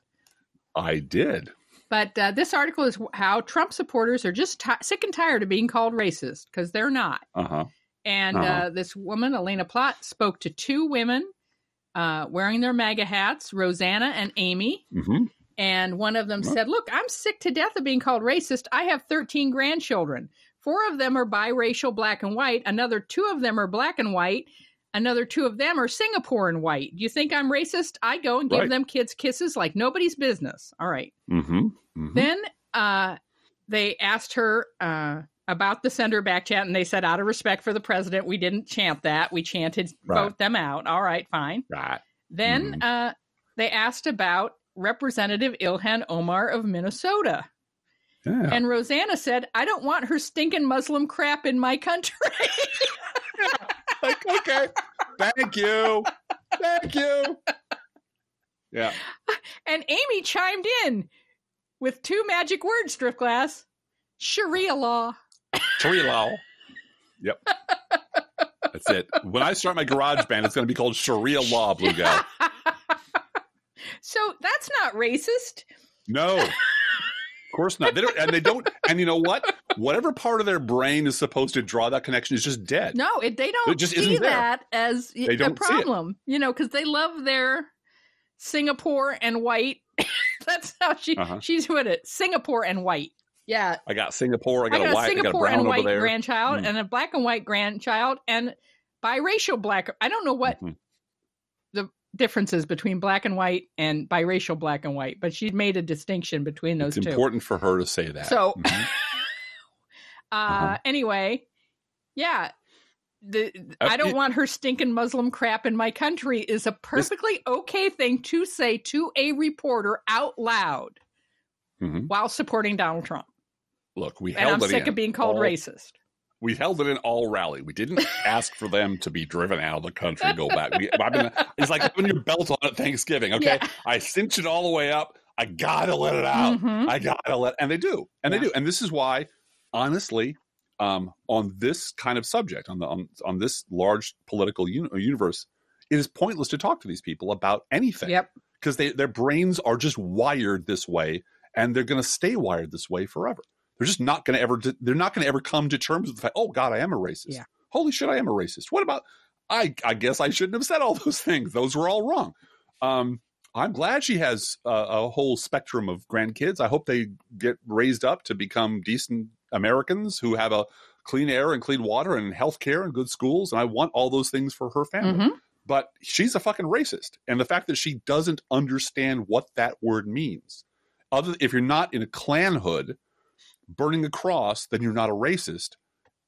I did.
But uh, this article is how Trump supporters are just ti sick and tired of being called racist because they're not.
Uh huh.
And
Uh-huh.
uh, this woman, Elaina Plott, spoke to two women uh, wearing their MAGA hats, Rosanna and Amy.
hmm
And one of them
Well-
said, Look, I'm sick to death of being called racist. I have 13 grandchildren. Four of them are biracial, black and white. Another two of them are black and white. Another two of them are Singapore and white. Do you think I'm racist? I go and give
Right.
them kids kisses like nobody's business. All right.
hmm hmm
Then uh, they asked her uh, about the sender back chat, and they said, out of respect for the president, we didn't chant that. We chanted
Right.
vote them out. All right, fine.
Right.
Then
Mhm.
uh, they asked about Representative Ilhan Omar of Minnesota.
Yeah.
And Rosanna said, I don't want her stinking Muslim crap in my country. [LAUGHS] [LAUGHS]
like, okay. Thank you. Thank you. Yeah.
and Amy chimed in with two magic words, strip glass Sharia law.
Sharia law. Yep. That's it. When I start my garage band, it's going to be called Sharia Law, Blue Guy. [LAUGHS]
so that's not racist.
No. Of course not. They don't, and they don't. And you know what? Whatever part of their brain is supposed to draw that connection is just dead.
No, it, they don't
It just
see that as
They
a
don't see it.
problem, you know, because they love their Singapore and white. [LAUGHS] That's how she
Uh-huh.
she's with it. Singapore and white. Yeah,
I got Singapore. I
I
got,
got,
a
a
white. I got a
Singapore
brown
and
over
white
there.
grandchild
Mm.
and a black and white grandchild and biracial black. I don't know what
Mhm.
The difference is between black and white and biracial black and white, but she made a distinction between those
It's
two.
important for her to say that.
So,
Mhm. [LAUGHS]
uh,
Uh-huh.
anyway, yeah. The,
Uh,
I don't
it-
want her stinking Muslim crap in my country is a perfectly okay thing to say to a reporter out loud
Mhm.
while supporting Donald Trump.
look, we
And
held
I'm sick of being called
all-
racist.
We held it in all rally. We didn't [LAUGHS] ask for them to be driven out of the country and go back. We, I mean, it's like having your belt on at Thanksgiving. Okay,
Yeah.
I cinch it all the way up. I gotta let it out.
Mhm.
I gotta let, and they do, and
Yeah.
they do, and this is why, honestly, um, on this kind of subject, on the on, on this large political uni- universe, it is pointless to talk to these people about anything
Yep.
because they their brains are just wired this way, and they're going to stay wired this way forever. They're just not going to ever. They're not going to ever come to terms with the fact. Oh God, I am a racist.
Yeah.
Holy shit, I am a racist. What about? I I guess I shouldn't have said all those things. Those were all wrong. Um, I'm glad she has a, a whole spectrum of grandkids. I hope they get raised up to become decent Americans who have a clean air and clean water and health care and good schools. And I want all those things for her family.
Mhm.
But she's a fucking racist. And the fact that she doesn't understand what that word means, other if you're not in a Klan hood burning a cross, then you're not a racist,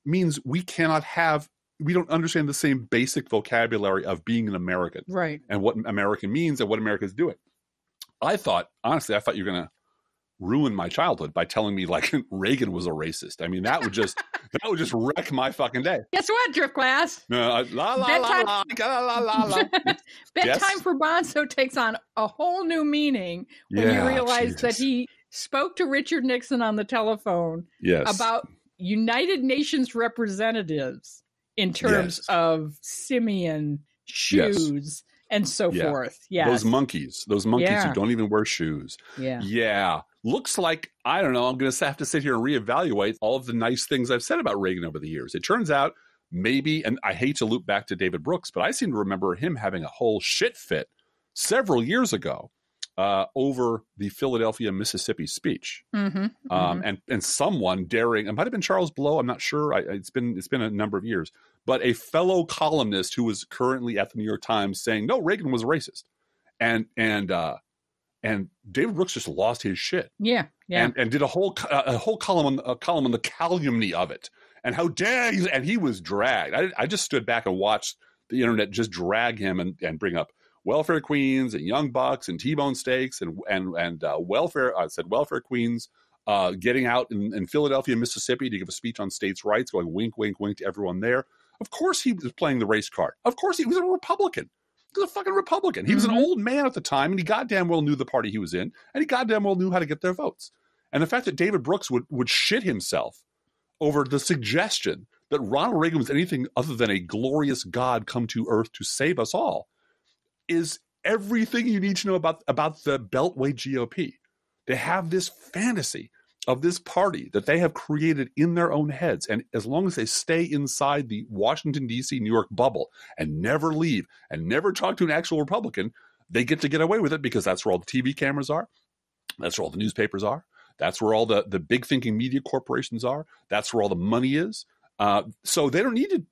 means we cannot have we don't understand the same basic vocabulary of being an American
Right.
and what American means and what America is doing. I thought, honestly, I thought you were going to ruin my childhood by telling me like [LAUGHS] Reagan was a racist. I mean, that would just [LAUGHS] that would just wreck my fucking day.
Guess what, Driftglass?
No, I- la la la
Bedtime-
la la la la. la. [LAUGHS]
Bedtime
Yes?
for Bonzo takes on a whole new meaning when you
Yeah,
realize that he spoke to Richard Nixon on the telephone
yes
about United Nations representatives in terms
Yes.
of simian shoes and so
Yeah.
forth. Yeah.
those monkeys, those monkeys
Yeah.
who don't even wear shoes.
yeah.
Yeah. Looks like, I don't know, I'm going to have to sit here and reevaluate all of the nice things I've said about Reagan over the years. It turns out maybe, and I hate to loop back to David Brooks, but I seem to remember him having a whole shit fit several years ago uh, over the Philadelphia, Mississippi speech.
Mm-hmm.
Um, and, and someone daring, it might have been Charles Blow, I'm not sure. I, it's been it's been a number of years, but a fellow columnist who was currently at the New York Times saying, no, Reagan was a racist. And, and, uh, and David Brooks just lost his shit
yeah. Yeah.
and, and did a whole uh, a whole column on a column on the calumny of it and how dare you and he was dragged. I, I just stood back and watched the internet just drag him and, and bring up welfare queens and young bucks and T-bone steaks and and and uh, welfare. I said welfare queens uh, getting out in, in Philadelphia, Mississippi, to give a speech on states' rights, going wink, wink, wink to everyone there. Of course, he was playing the race card. Of course, he was a Republican. He was a fucking Republican. He was an old man at the time, and he goddamn well knew the party he was in, and he goddamn well knew how to get their votes. And the fact that David Brooks would would shit himself over the suggestion that Ronald Reagan was anything other than a glorious God come to earth to save us all is everything you need to know about about the Beltway GOP. They have this fantasy of this party that they have created in their own heads. And as long as they stay inside the Washington, D.C., New York bubble and never leave and never talk to an actual Republican, they get to get away with it because that's where all the TV cameras are. That's where all the newspapers are. That's where all the, the big thinking media corporations are. That's where all the money is. Uh, so they don't need to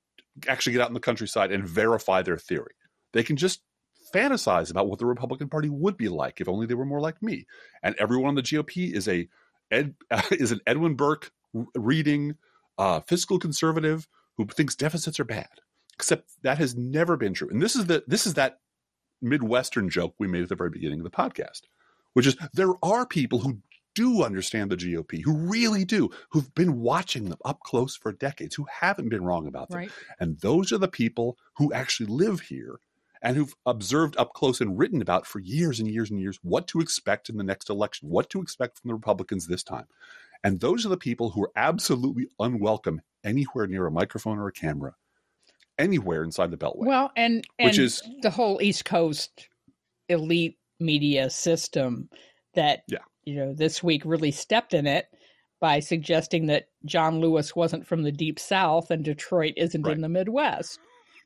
actually get out in the countryside and verify their theory. They can just fantasize about what the Republican Party would be like if only they were more like me. And everyone on the GOP is a Ed, [LAUGHS] is an Edmund Burke reading uh, fiscal conservative who thinks deficits are bad. Except that has never been true. And this is the this is that Midwestern joke we made at the very beginning of the podcast, which is there are people who do understand the GOP, who really do, who've been watching them up close for decades, who haven't been wrong about them.
Right.
And those are the people who actually live here and who've observed up close and written about for years and years and years what to expect in the next election, what to expect from the Republicans this time. And those are the people who are absolutely unwelcome anywhere near a microphone or a camera, anywhere inside the Beltway.
Well, and and
Which is-
the whole East Coast elite media system that
Yeah.
you know this week really stepped in it by suggesting that John Lewis wasn't from the deep south and Detroit isn't
Right.
in the Midwest.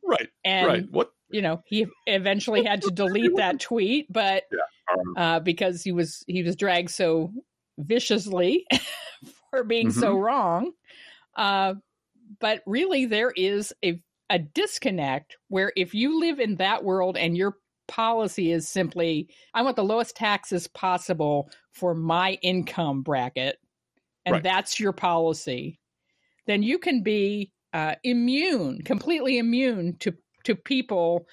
right,
And
right. What?
You know, he eventually had to delete that [LAUGHS] tweet, but
Um,
uh, because he was he was dragged so viciously [LAUGHS] for being so
Mm-hmm.
wrong. Uh, but really, there is a a disconnect where if you live in that world and your policy is simply, I want the lowest taxes possible for my income bracket, and
Right.
that's your policy, then you can be uh, immune, completely immune to to people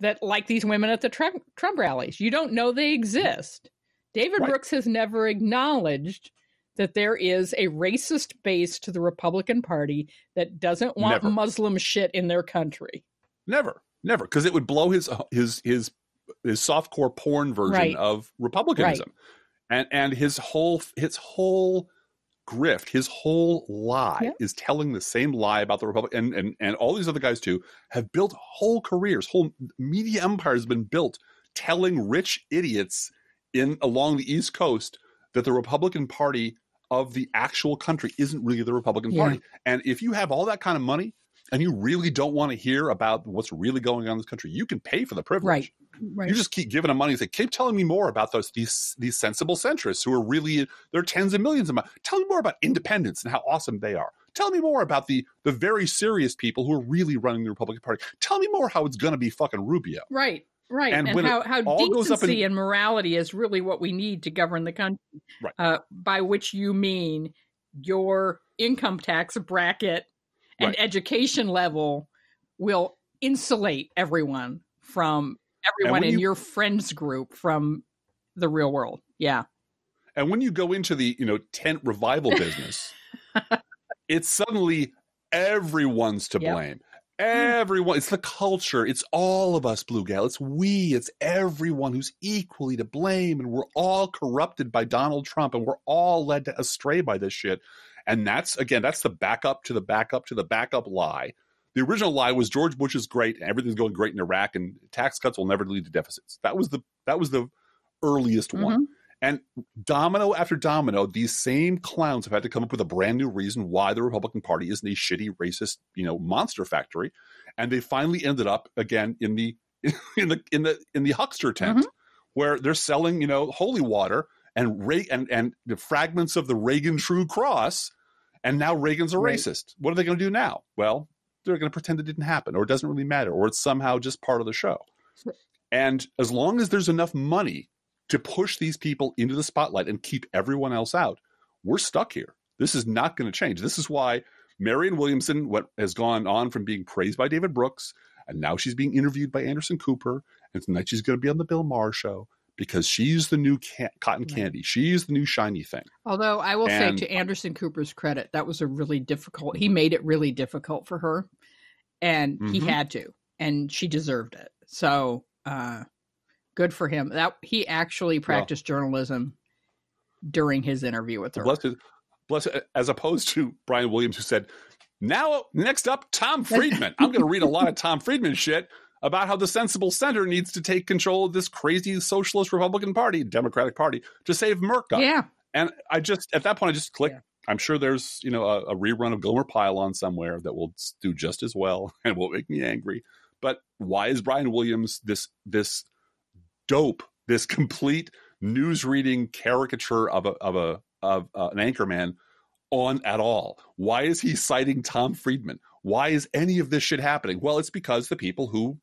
that like these women at the Trump, Trump rallies. You don't know they exist. David
Right.
Brooks has never acknowledged that there is a racist base to the Republican Party that doesn't want
Never.
Muslim shit in their country.
Never, never, because it would blow his his his his softcore porn version
Right.
of republicanism, and and his whole his whole grift, his whole lie is telling the same lie about the republic, and and and all these other guys too have built whole careers, whole media empires have been built telling rich idiots in along the East Coast that the Republican Party of the actual country isn't really the Republican
Yeah.
Party, and if you have all that kind of money and you really don't want to hear about what's really going on in this country, you can pay for the privilege.
Right. Right.
You just keep giving them money and say, keep telling me more about those these these sensible centrists who are really they're tens of millions of money. Tell me more about independence and how awesome they are. Tell me more about the the very serious people who are really running the Republican Party. Tell me more how it's gonna be fucking Rubio.
Right. Right.
And
And, how, how
up in-
decency and morality is really what we need to govern the country.
Right.
Uh, by which you mean your income tax bracket and
Right.
education level will insulate everyone from everyone in
you-
your friends group from the real world. Yeah.
And when you go into the, you know, tent revival [LAUGHS] business, it's suddenly everyone's to
Yep.
blame. Hmm. Everyone, it's the culture. It's all of us, Blue Gal. It's we. It's everyone who's equally to blame, and we're all corrupted by Donald Trump, and we're all led astray by this shit. And that's again, that's the backup to the backup to the backup lie. The original lie was George Bush is great, and everything's going great in Iraq, and tax cuts will never lead to deficits. That was the that was the earliest one. Mm-hmm. And domino after domino, these same clowns have had to come up with a brand new reason why the Republican Party isn't a shitty, racist, you know, monster factory. And they finally ended up again in the [LAUGHS] in the in the in the huckster tent, mm-hmm. where they're selling, you know, holy water and Ray and and the fragments of the Reagan True Cross, and now Reagan's a
Right.
racist. What are they going to do now? Well, they're going to pretend it didn't happen, or it doesn't really matter, or it's somehow just part of the show. And as long as there's enough money to push these people into the spotlight and keep everyone else out, we're stuck here. This is not going to change. This is why Marianne Williamson what has gone on from being praised by David Brooks, and now she's being interviewed by Anderson Cooper, and tonight she's going to be on the Bill Maher show because she's the new ca- cotton
Right.
candy. She's the new shiny thing.
Although I will
And-
say to Anderson Cooper's credit, that was a really difficult. He made it really difficult for her, and he
Mhm.
had to, and she deserved it. So, uh, good for him. That he actually practiced well, journalism during his interview with her.
Bless, his, bless as opposed to Brian Williams, who said, "Now, next up, Tom [LAUGHS] Friedman. I'm going to read a lot of Tom Friedman shit." About how the sensible center needs to take control of this crazy socialist Republican Party, Democratic Party, to save Merca.
Yeah.
And I just, at that point, I just clicked. Yeah. I'm sure there's, you know, a, a rerun of Gomer Pyle on somewhere that will do just as well [LAUGHS] and will make me angry. But why is Brian Williams this this dope, this complete news reading caricature of a of a of uh, an anchorman on at all? Why is he citing Tom Friedman? Why is any of this shit happening? Well, it's because the people who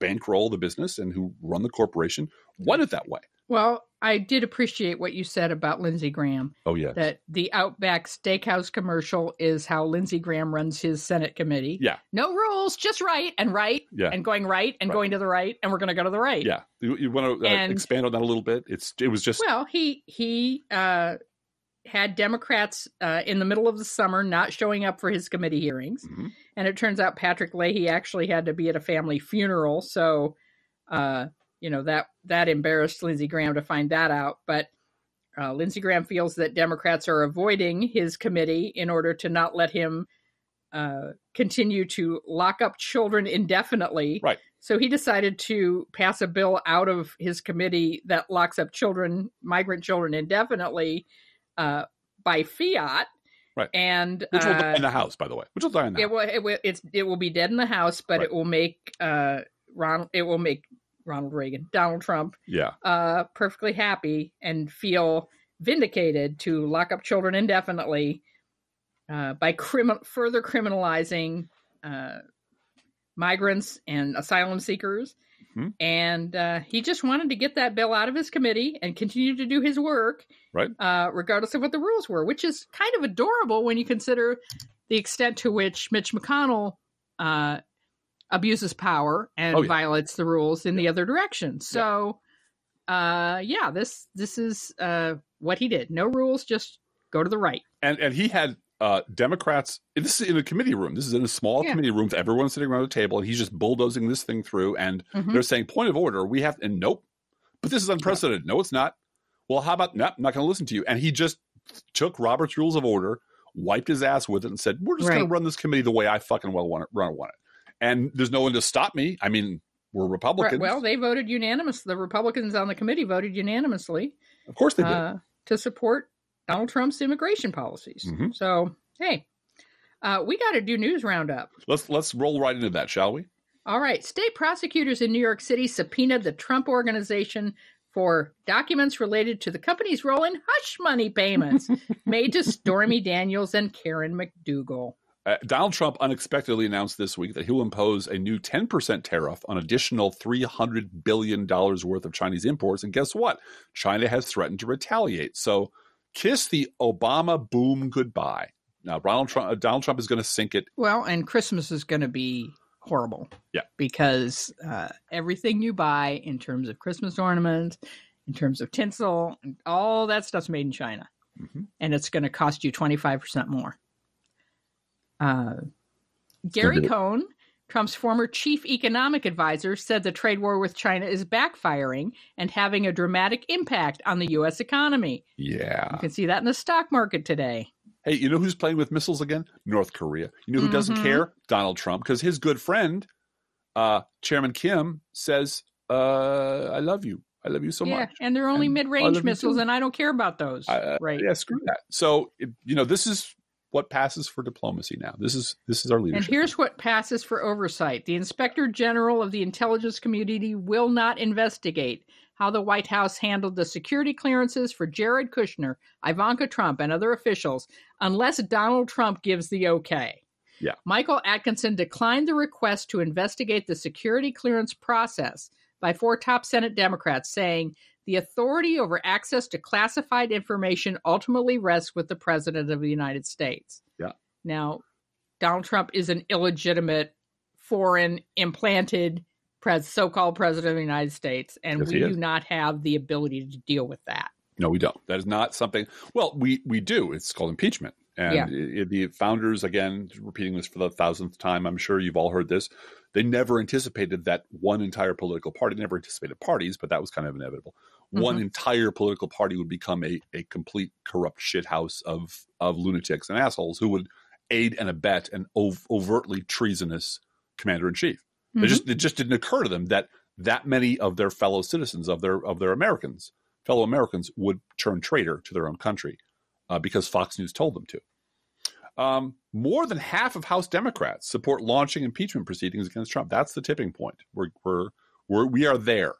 bankroll the business and who run the corporation want it that way.
Well, I did appreciate what you said about Lindsey Graham.
Oh yeah,
that the Outback Steakhouse commercial is how Lindsey Graham runs his Senate committee.
Yeah,
no rules, just right and right.
Yeah,
and going right and right. going to the right, and we're going to go to the right.
Yeah, you, you want to uh, expand on that a little bit? It's it was just
well, he he uh, had Democrats uh, in the middle of the summer not showing up for his committee hearings, mm-hmm. and it turns out Patrick Leahy actually had to be at a family funeral, so. Uh, you know that that embarrassed Lindsey Graham to find that out. But uh, Lindsey Graham feels that Democrats are avoiding his committee in order to not let him uh, continue to lock up children indefinitely.
Right.
So he decided to pass a bill out of his committee that locks up children, migrant children, indefinitely uh, by fiat.
Right.
And
which will die in the uh, House, by the way. Which will die in the
it
House.
Will, it will, it's, it will be dead in the House, but right. it will make uh, Ron. It will make Ronald Reagan, Donald Trump,
yeah,
uh, perfectly happy and feel vindicated to lock up children indefinitely uh, by crim- further criminalizing uh, migrants and asylum seekers. Mm-hmm. And uh, he just wanted to get that bill out of his committee and continue to do his work,
right?
Uh, regardless of what the rules were, which is kind of adorable when you consider the extent to which Mitch McConnell uh, abuses power and oh, yeah. violates the rules in yeah. the other direction. So, yeah. uh, yeah, this this is uh, what he did. No rules, just go to the right.
And and he had uh, Democrats. This is in a committee room. This is in a small yeah. committee room with everyone sitting around the table, and he's just bulldozing this thing through. And mm-hmm. they're saying, "Point of order, we have." And nope, but this is unprecedented. No, it's not. Well, how about? Nope, I'm not going to listen to you. And he just took Robert's Rules of Order, wiped his ass with it, and said, "We're just right. going to run this committee the way I fucking well want it. Run want it." and there's no one to stop me. I mean, we're Republicans.
Right. Well, they voted unanimous. The Republicans on the committee voted unanimously.
Of course, they did uh,
to support Donald Trump's immigration policies. Mm-hmm. So, hey, uh, we got to do news roundup.
Let's let's roll right into that, shall we?
All right. State prosecutors in New York City subpoenaed the Trump Organization for documents related to the company's role in hush money payments [LAUGHS] made to Stormy Daniels and Karen McDougal.
Uh, Donald Trump unexpectedly announced this week that he will impose a new 10% tariff on additional $300 billion worth of Chinese imports. And guess what? China has threatened to retaliate. So kiss the Obama boom goodbye. Now, Donald Trump, uh, Donald Trump is going to sink it.
Well, and Christmas is going to be horrible.
Yeah.
Because uh, everything you buy in terms of Christmas ornaments, in terms of tinsel, and all that stuff's made in China. Mm-hmm. And it's going to cost you 25% more. Uh, Gary Cohn, Trump's former chief economic advisor, said the trade war with China is backfiring and having a dramatic impact on the U.S. economy.
Yeah.
You can see that in the stock market today.
Hey, you know who's playing with missiles again? North Korea. You know who mm-hmm. doesn't care? Donald Trump, because his good friend, uh, Chairman Kim, says, uh, I love you. I love you so
yeah,
much.
And they're only mid range missiles, and I don't care about those.
Uh, right. Yeah, screw that. So, you know, this is what passes for diplomacy now. This is this is our leadership.
And here's what passes for oversight. The Inspector General of the intelligence community will not investigate how the White House handled the security clearances for Jared Kushner, Ivanka Trump, and other officials unless Donald Trump gives the okay.
Yeah.
Michael Atkinson declined the request to investigate the security clearance process by four top Senate Democrats, saying the authority over access to classified information ultimately rests with the President of the United States.
Yeah.
Now, Donald Trump is an illegitimate, foreign, implanted pres- so-called President of the United States, and yes, we do not have the ability to deal with that.
No, we don't. That is not something. Well, we we do. It's called impeachment, And
Yeah.
i- i- the founders, again, repeating this for the thousandth time, I'm sure you've all heard this. They never anticipated that one entire political party, they never anticipated parties, but that was kind of inevitable. One entire political party would become a, a complete corrupt shithouse of, of lunatics and assholes who would aid and abet an ov- overtly treasonous commander in chief. It
Mhm.
just it just didn't occur to them that that many of their fellow citizens of their of their Americans, fellow Americans, would turn traitor to their own country uh, because Fox News told them to. Um, more than half of House Democrats support launching impeachment proceedings against Trump. That's the tipping point. We're we're, we're we are there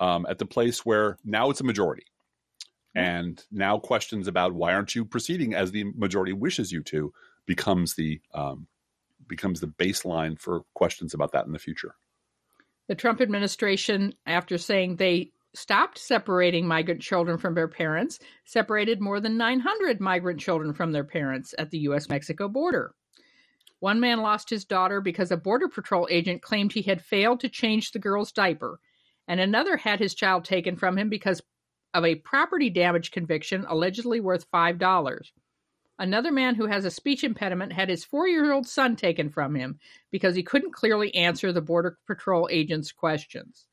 um, at the place where now it's a majority, and now questions about why aren't you proceeding as the majority wishes you to becomes the um, becomes the baseline for questions about that in the future.
The Trump administration, after saying they stopped separating migrant children from their parents, separated more than 900 migrant children from their parents at the U.S. Mexico border. One man lost his daughter because a Border Patrol agent claimed he had failed to change the girl's diaper, and another had his child taken from him because of a property damage conviction allegedly worth $5. Another man who has a speech impediment had his four year old son taken from him because he couldn't clearly answer the Border Patrol agent's questions.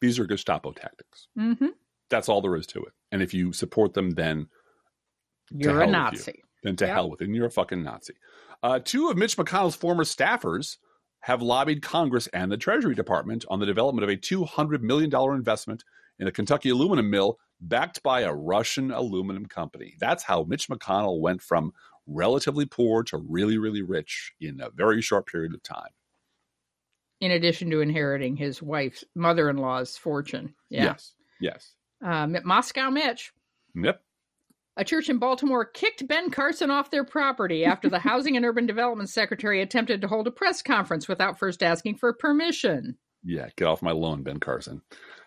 These are Gestapo tactics.
Mm-hmm.
That's all there is to it. And if you support them, then
You're a
with you.
Nazi.
then to
Yep.
hell with it. And you're a fucking Nazi. Uh, two of Mitch McConnell's former staffers have lobbied Congress and the Treasury Department on the development of a $200 million investment in a Kentucky aluminum mill backed by a Russian aluminum company. That's how Mitch McConnell went from relatively poor to really, really rich in a very short period of time.
In addition to inheriting his wife's mother in law's fortune. Yeah.
Yes. Yes.
Uh, Moscow Mitch.
Yep.
A church in Baltimore kicked Ben Carson off their property after the [LAUGHS] Housing and Urban Development Secretary attempted to hold a press conference without first asking for permission.
Yeah. Get off my lawn, Ben Carson.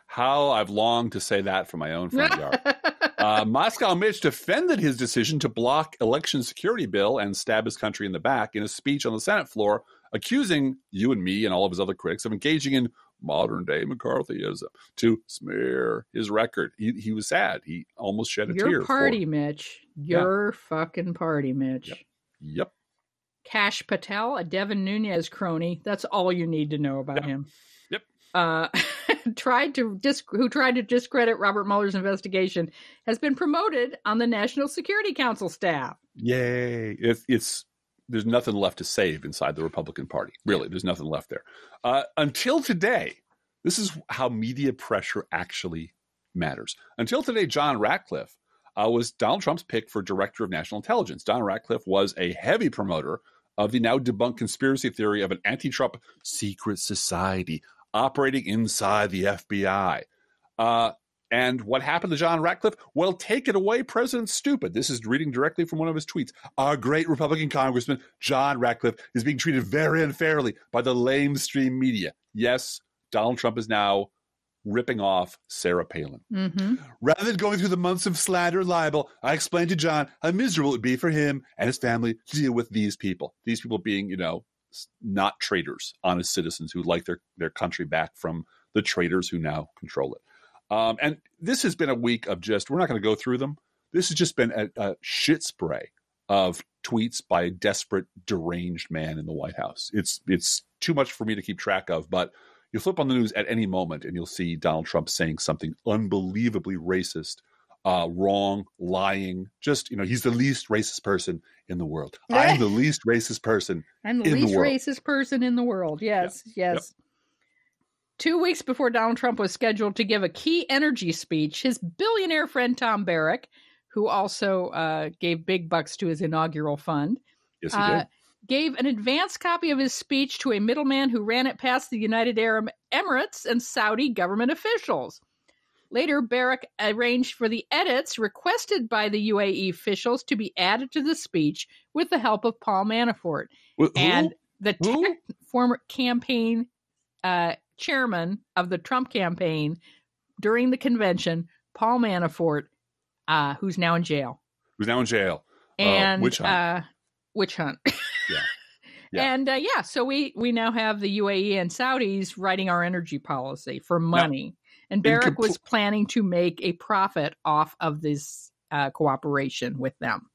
How I've longed to say that from my own front yard. [LAUGHS] Uh, Moscow Mitch defended his decision to block election security bill and stab his country in the back in a speech on the Senate floor, accusing you and me and all of his other critics of engaging in modern day McCarthyism to smear his record. He, he was sad. He almost shed a tear.
Your party, Mitch. Your fucking party, Mitch.
Yep. Yep.
Kash Patel, a Devin Nunes crony. That's all you need to know about
Yep.
him.
Yep.
Uh, [LAUGHS] tried to dis- who tried to discredit Robert Mueller's investigation has been promoted on the National Security Council staff.
Yay! It's it's there's nothing left to save inside the Republican Party. Really, there's nothing left there. Uh, until today, this is how media pressure actually matters. Until today, John Ratcliffe uh, was Donald Trump's pick for Director of National Intelligence. Don Ratcliffe was a heavy promoter of the now debunked conspiracy theory of an anti-Trump secret society operating inside the FBI. Uh, and what happened to John Ratcliffe? Well, take it away, President Stupid. This is reading directly from one of his tweets. Our great Republican Congressman, John Ratcliffe, is being treated very unfairly by the lamestream media. Yes, Donald Trump is now ripping off Sarah Palin.
Mm-hmm.
Rather than going through the months of slander and libel, I explained to John how miserable it would be for him and his family to deal with these people. These people being, you know, not traitors, honest citizens who like their, their country back from the traitors who now control it. Um, and this has been a week of just, we're not going to go through them. This has just been a, a shit spray of tweets by a desperate, deranged man in the White House. It's it's too much for me to keep track of, but you flip on the news at any moment and you'll see Donald Trump saying something unbelievably racist, uh, wrong, lying. Just you know, he's the least racist person in the world. [LAUGHS] I'm the least racist person.
I'm the
the
least
world.
racist person in the world. Yes, yes. Two weeks before Donald Trump was scheduled to give a key energy speech, his billionaire friend Tom Barrack, who also uh, gave big bucks to his inaugural fund,
Yes, he
uh,
did.
gave an advance copy of his speech to a middleman who ran it past the United Arab Emirates and Saudi government officials. Later, Barrack arranged for the edits requested by the UAE officials to be added to the speech with the help of Paul Manafort
Wh-
and the tech- [LAUGHS] former campaign uh, chairman of the Trump campaign during the convention, Paul Manafort, uh, who's now in jail.
who's now in jail. Oh,
And
witch hunt.
Uh, witch hunt. [LAUGHS]
Yeah. Yeah.
And uh, yeah, so we we now have the UAE and Saudis writing our energy policy for money. and
in
Barrack
compl-
was planning to make a profit off of this uh, cooperation with them.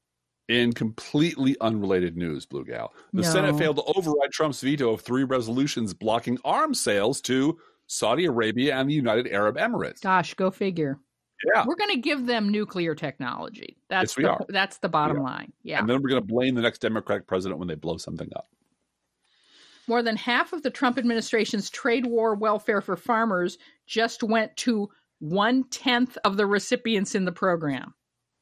In completely unrelated news, Blue Gal, the
No.
Senate failed to override Trump's veto of three resolutions blocking arms sales to Saudi Arabia and the United Arab Emirates.
Gosh, go figure.
Yeah.
We're going to give them nuclear technology. That's
Yes, we
the,
are.
That's the bottom line. Yeah.
And then we're going to blame the next Democratic president when they blow something up.
More than half of the Trump administration's trade war welfare for farmers just went to one tenth of the recipients in the program.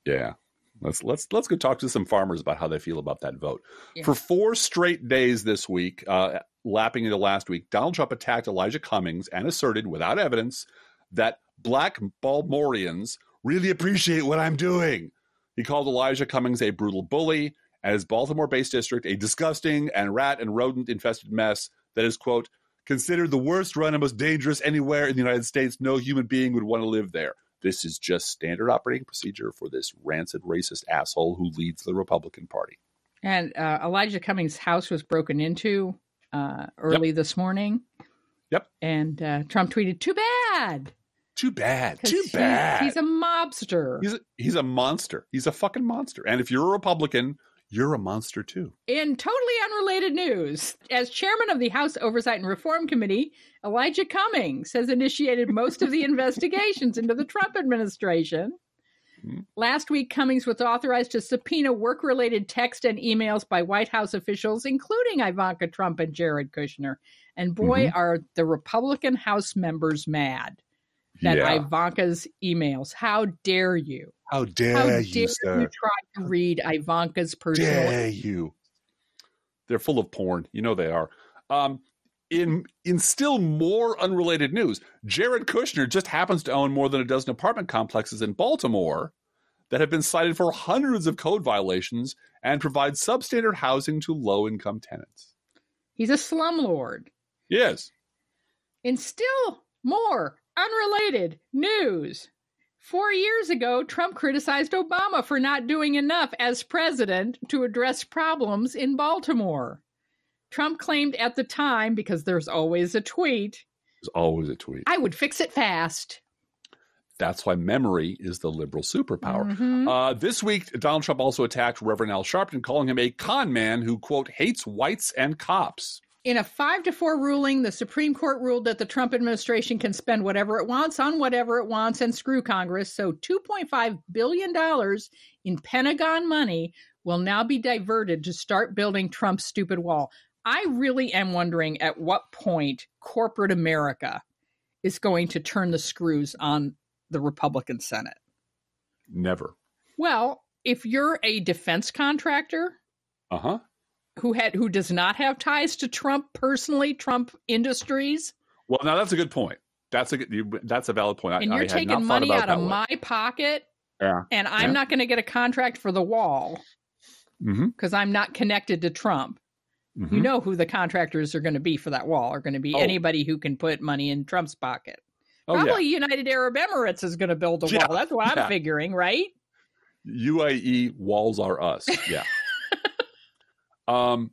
Yeah. Let's let's let's go talk to some farmers about how they feel about that vote.
Yeah.
For four straight days this week, uh, lapping into last week, Donald Trump attacked Elijah Cummings and asserted, without evidence, that black Balmorians really appreciate what I'm doing. He called Elijah Cummings a brutal bully and his Baltimore-based district a disgusting and rat and rodent-infested mess that is quote considered the worst run and most dangerous anywhere in the United States. No human being would want to live there. This is just standard operating procedure for this rancid racist asshole who leads the Republican Party.
And uh, Elijah Cummings' house was broken into uh, early this morning.
Yep.
And uh, Trump tweeted, "Too bad."
Too bad. Too
he's-
bad.
He's, a mobster.
he's a, he's a monster. He's a fucking monster. And if you're a Republican, you're a monster too.
In totally unrelated news, as chairman of the House Oversight and Reform Committee, Elijah Cummings has initiated most of the [LAUGHS] investigations into the Trump administration.
Mhm.
Last week, Cummings was authorized to subpoena work related text and emails by White House officials, including Ivanka Trump and Jared Kushner. And boy, are the Republican House members mad that
yeah.
Ivanka's emails. How dare you?
How dare
How
you, sir?
you try to read Ivanka's personal
dare you? They're full of porn. You know they are. Um, in in still more unrelated news, Jared Kushner just happens to own more than a dozen apartment complexes in Baltimore that have been cited for hundreds of code violations and provide substandard housing to low income tenants.
He's a slumlord.
Yes.
In still more unrelated news, four years ago, Trump criticized Obama for not doing enough as president to address problems in Baltimore. Trump claimed at the time, because there's always a tweet,
There's always a tweet.
I would fix it fast.
That's why memory is the liberal superpower.
Mhm.
Uh, this week, Donald Trump also attacked Reverend Al Sharpton, calling him a con man who, quote, hates whites and cops.
In a five to four ruling, the Supreme Court ruled that the Trump administration can spend whatever it wants on whatever it wants and screw Congress. So $2.5 billion in Pentagon money will now be diverted to start building Trump's stupid wall. I really am wondering at what point corporate America is going to turn the screws on the Republican Senate.
Never.
Well, if you're a defense contractor,
Uh huh.
Who had who does not have ties to Trump personally, Trump Industries,
Well, now that's a good point. That's a good, you, that's a valid point.
And
I,
you're
had
taking money out of
way.
my pocket,
Yeah.
and I'm
Yeah.
not going to get a contract for the wall
Mm-hmm.
because I'm not connected to Trump. You know who the contractors are going to be for that wall are going to be
Oh.
anybody who can put money in Trump's pocket.
oh, yeah.
Probably United Arab Emirates is going to build a [LAUGHS]
Yeah,
wall. That's what I'm
yeah.
figuring, right?
UAE walls are us. Yeah. Um,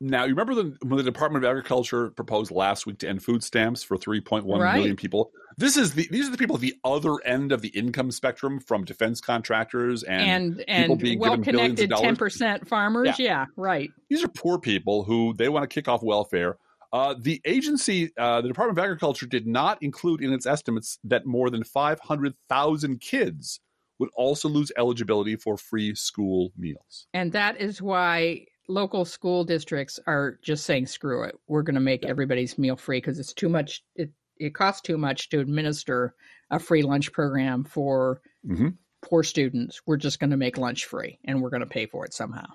now you remember the, when the Department of Agriculture proposed last week to end food stamps for 3.1 million
Right.
people. This is the these are the people at the other end of the income spectrum from defense contractors and,
And and, well
given billions of
connected ten percent farmers. Yeah. right.
these are poor people who they want to kick off welfare. Uh, the agency, uh, the Department of Agriculture, did not include in its estimates that more than 500,000 kids would also lose eligibility for free school meals.
And that is why local school districts are just saying, screw it. We're going to make everybody's meal free because it's too much. It, it costs too much to administer a free lunch program for
Mhm.
poor students. We're just going to make lunch free and we're going to pay for it somehow.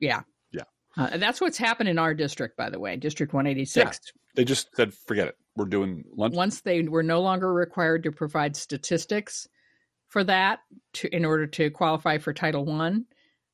Yeah.
Yeah.
Uh, that's what's happened in our district, by the way, District 186.
They just said, forget it. We're doing lunch.
Once they were no longer required to provide statistics for that to in order to qualify for Title One,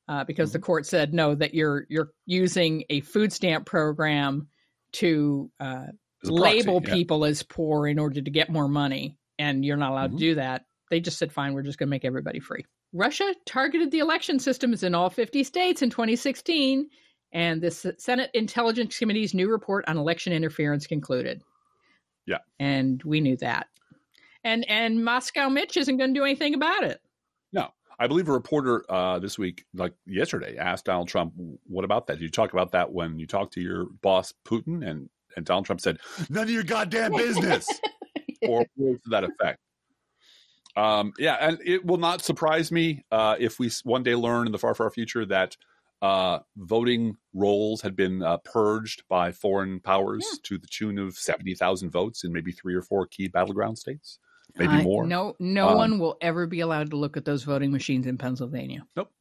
uh, because the court said no, that you're you're using a food stamp program to uh,
a proxy,
label
yeah.
people as poor in order to get more money, and you're not allowed
Mhm.
to do that. They just said, fine, we're just going to make everybody free. Russia targeted the election systems in all 50 states in 2016, and the Senate Intelligence Committee's new report on election interference concluded.
Yeah.
and we knew that. And and Moscow Mitch isn't going to do anything about it.
I believe a reporter uh, this week, like yesterday, asked Donald Trump, "What about that? Did you talk about that when you talked to your boss Putin?" And and Donald Trump said, "None of your goddamn business," [LAUGHS] or words to that effect. Um, yeah, and it will not surprise me uh, if we one day learn in the far, far future that uh, voting rolls had been uh, purged by foreign powers
Yeah.
to the tune of seventy thousand votes in maybe three or four key battleground states, maybe
I-
more.
No, no
Um,
one will ever be allowed to look at those voting machines in Pennsylvania.
Nope.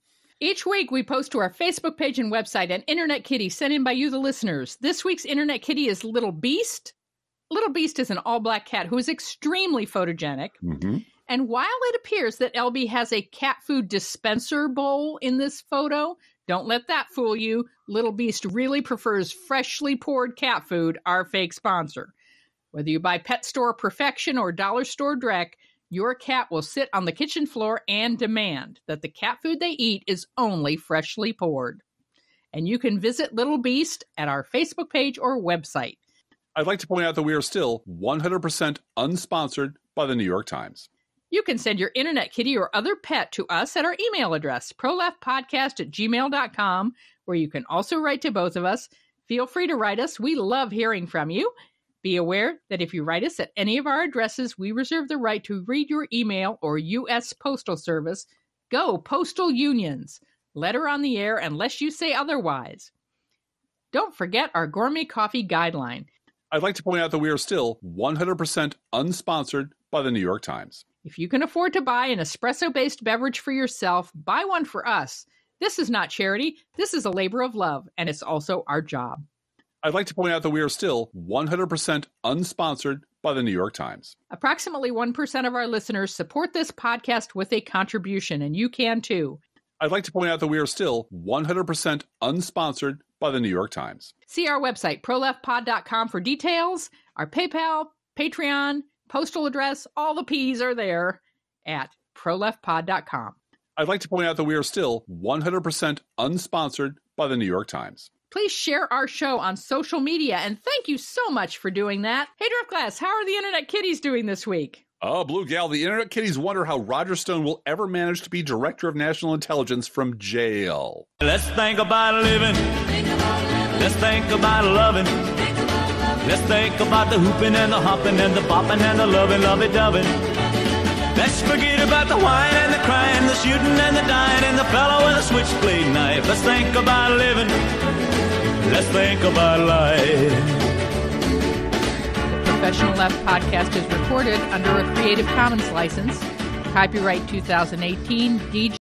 Each week, we post to our Facebook page and website an Internet Kitty sent in by you, the listeners. This week's Internet Kitty is Little Beast. Little Beast is an all black cat who is extremely photogenic.
Mhm.
And while it appears that LB has a cat food dispenser bowl in this photo, don't let that fool you. Little Beast really prefers freshly poured cat food, our fake sponsor. Whether you buy Pet Store Perfection or Dollar Store Drek, your cat will sit on the kitchen floor and demand that the cat food they eat is only freshly poured. And you can visit Little Beast at our Facebook page or website.
I'd like to point out that we are still 100% unsponsored by the New York Times.
You can send your internet kitty or other pet to us at our email address, proleftpodcast at gmail.com, where you can also write to both of us. Feel free to write us. We love hearing from you. Be aware that if you write us at any of our addresses, we reserve the right to read your email or U.S. Postal Service. Go, Postal Unions. Letter on the air unless you say otherwise. Don't forget our gourmet coffee guideline.
I'd like to point out that we are still 100% unsponsored by the New York Times.
If you can afford to buy an espresso based beverage for yourself, buy one for us. This is not charity, this is a labor of love, and it's also our job.
I'd like to point out that we are still 100% unsponsored by the New York Times.
Approximately 1% of our listeners support this podcast with a contribution, and you can too.
I'd like to point out that we are still 100% unsponsored by the New York Times.
See our website, proleftpod.com, for details. Our PayPal, Patreon, postal address, all the P's are there at proleftpod.com.
I'd like to point out that we are still 100% unsponsored by the New York Times.
Please share our show on social media, and thank you so much for doing that. Hey, Driftglass, how are the Internet Kitties doing this week?
Oh, Blue Gal, the Internet Kitties wonder how Roger Stone will ever manage to be Director of National Intelligence from jail.
Let's think about living. Let's think about loving. Let's think about the hooping and the hopping and the bopping and the loving, lovey doving. Let's forget about the wine and the crying, the shooting and the dying, and the fellow with a switchblade knife. Let's think about living. Let's think about life.
Professional Left podcast is recorded under a Creative Commons license. Copyright 2018 DJ.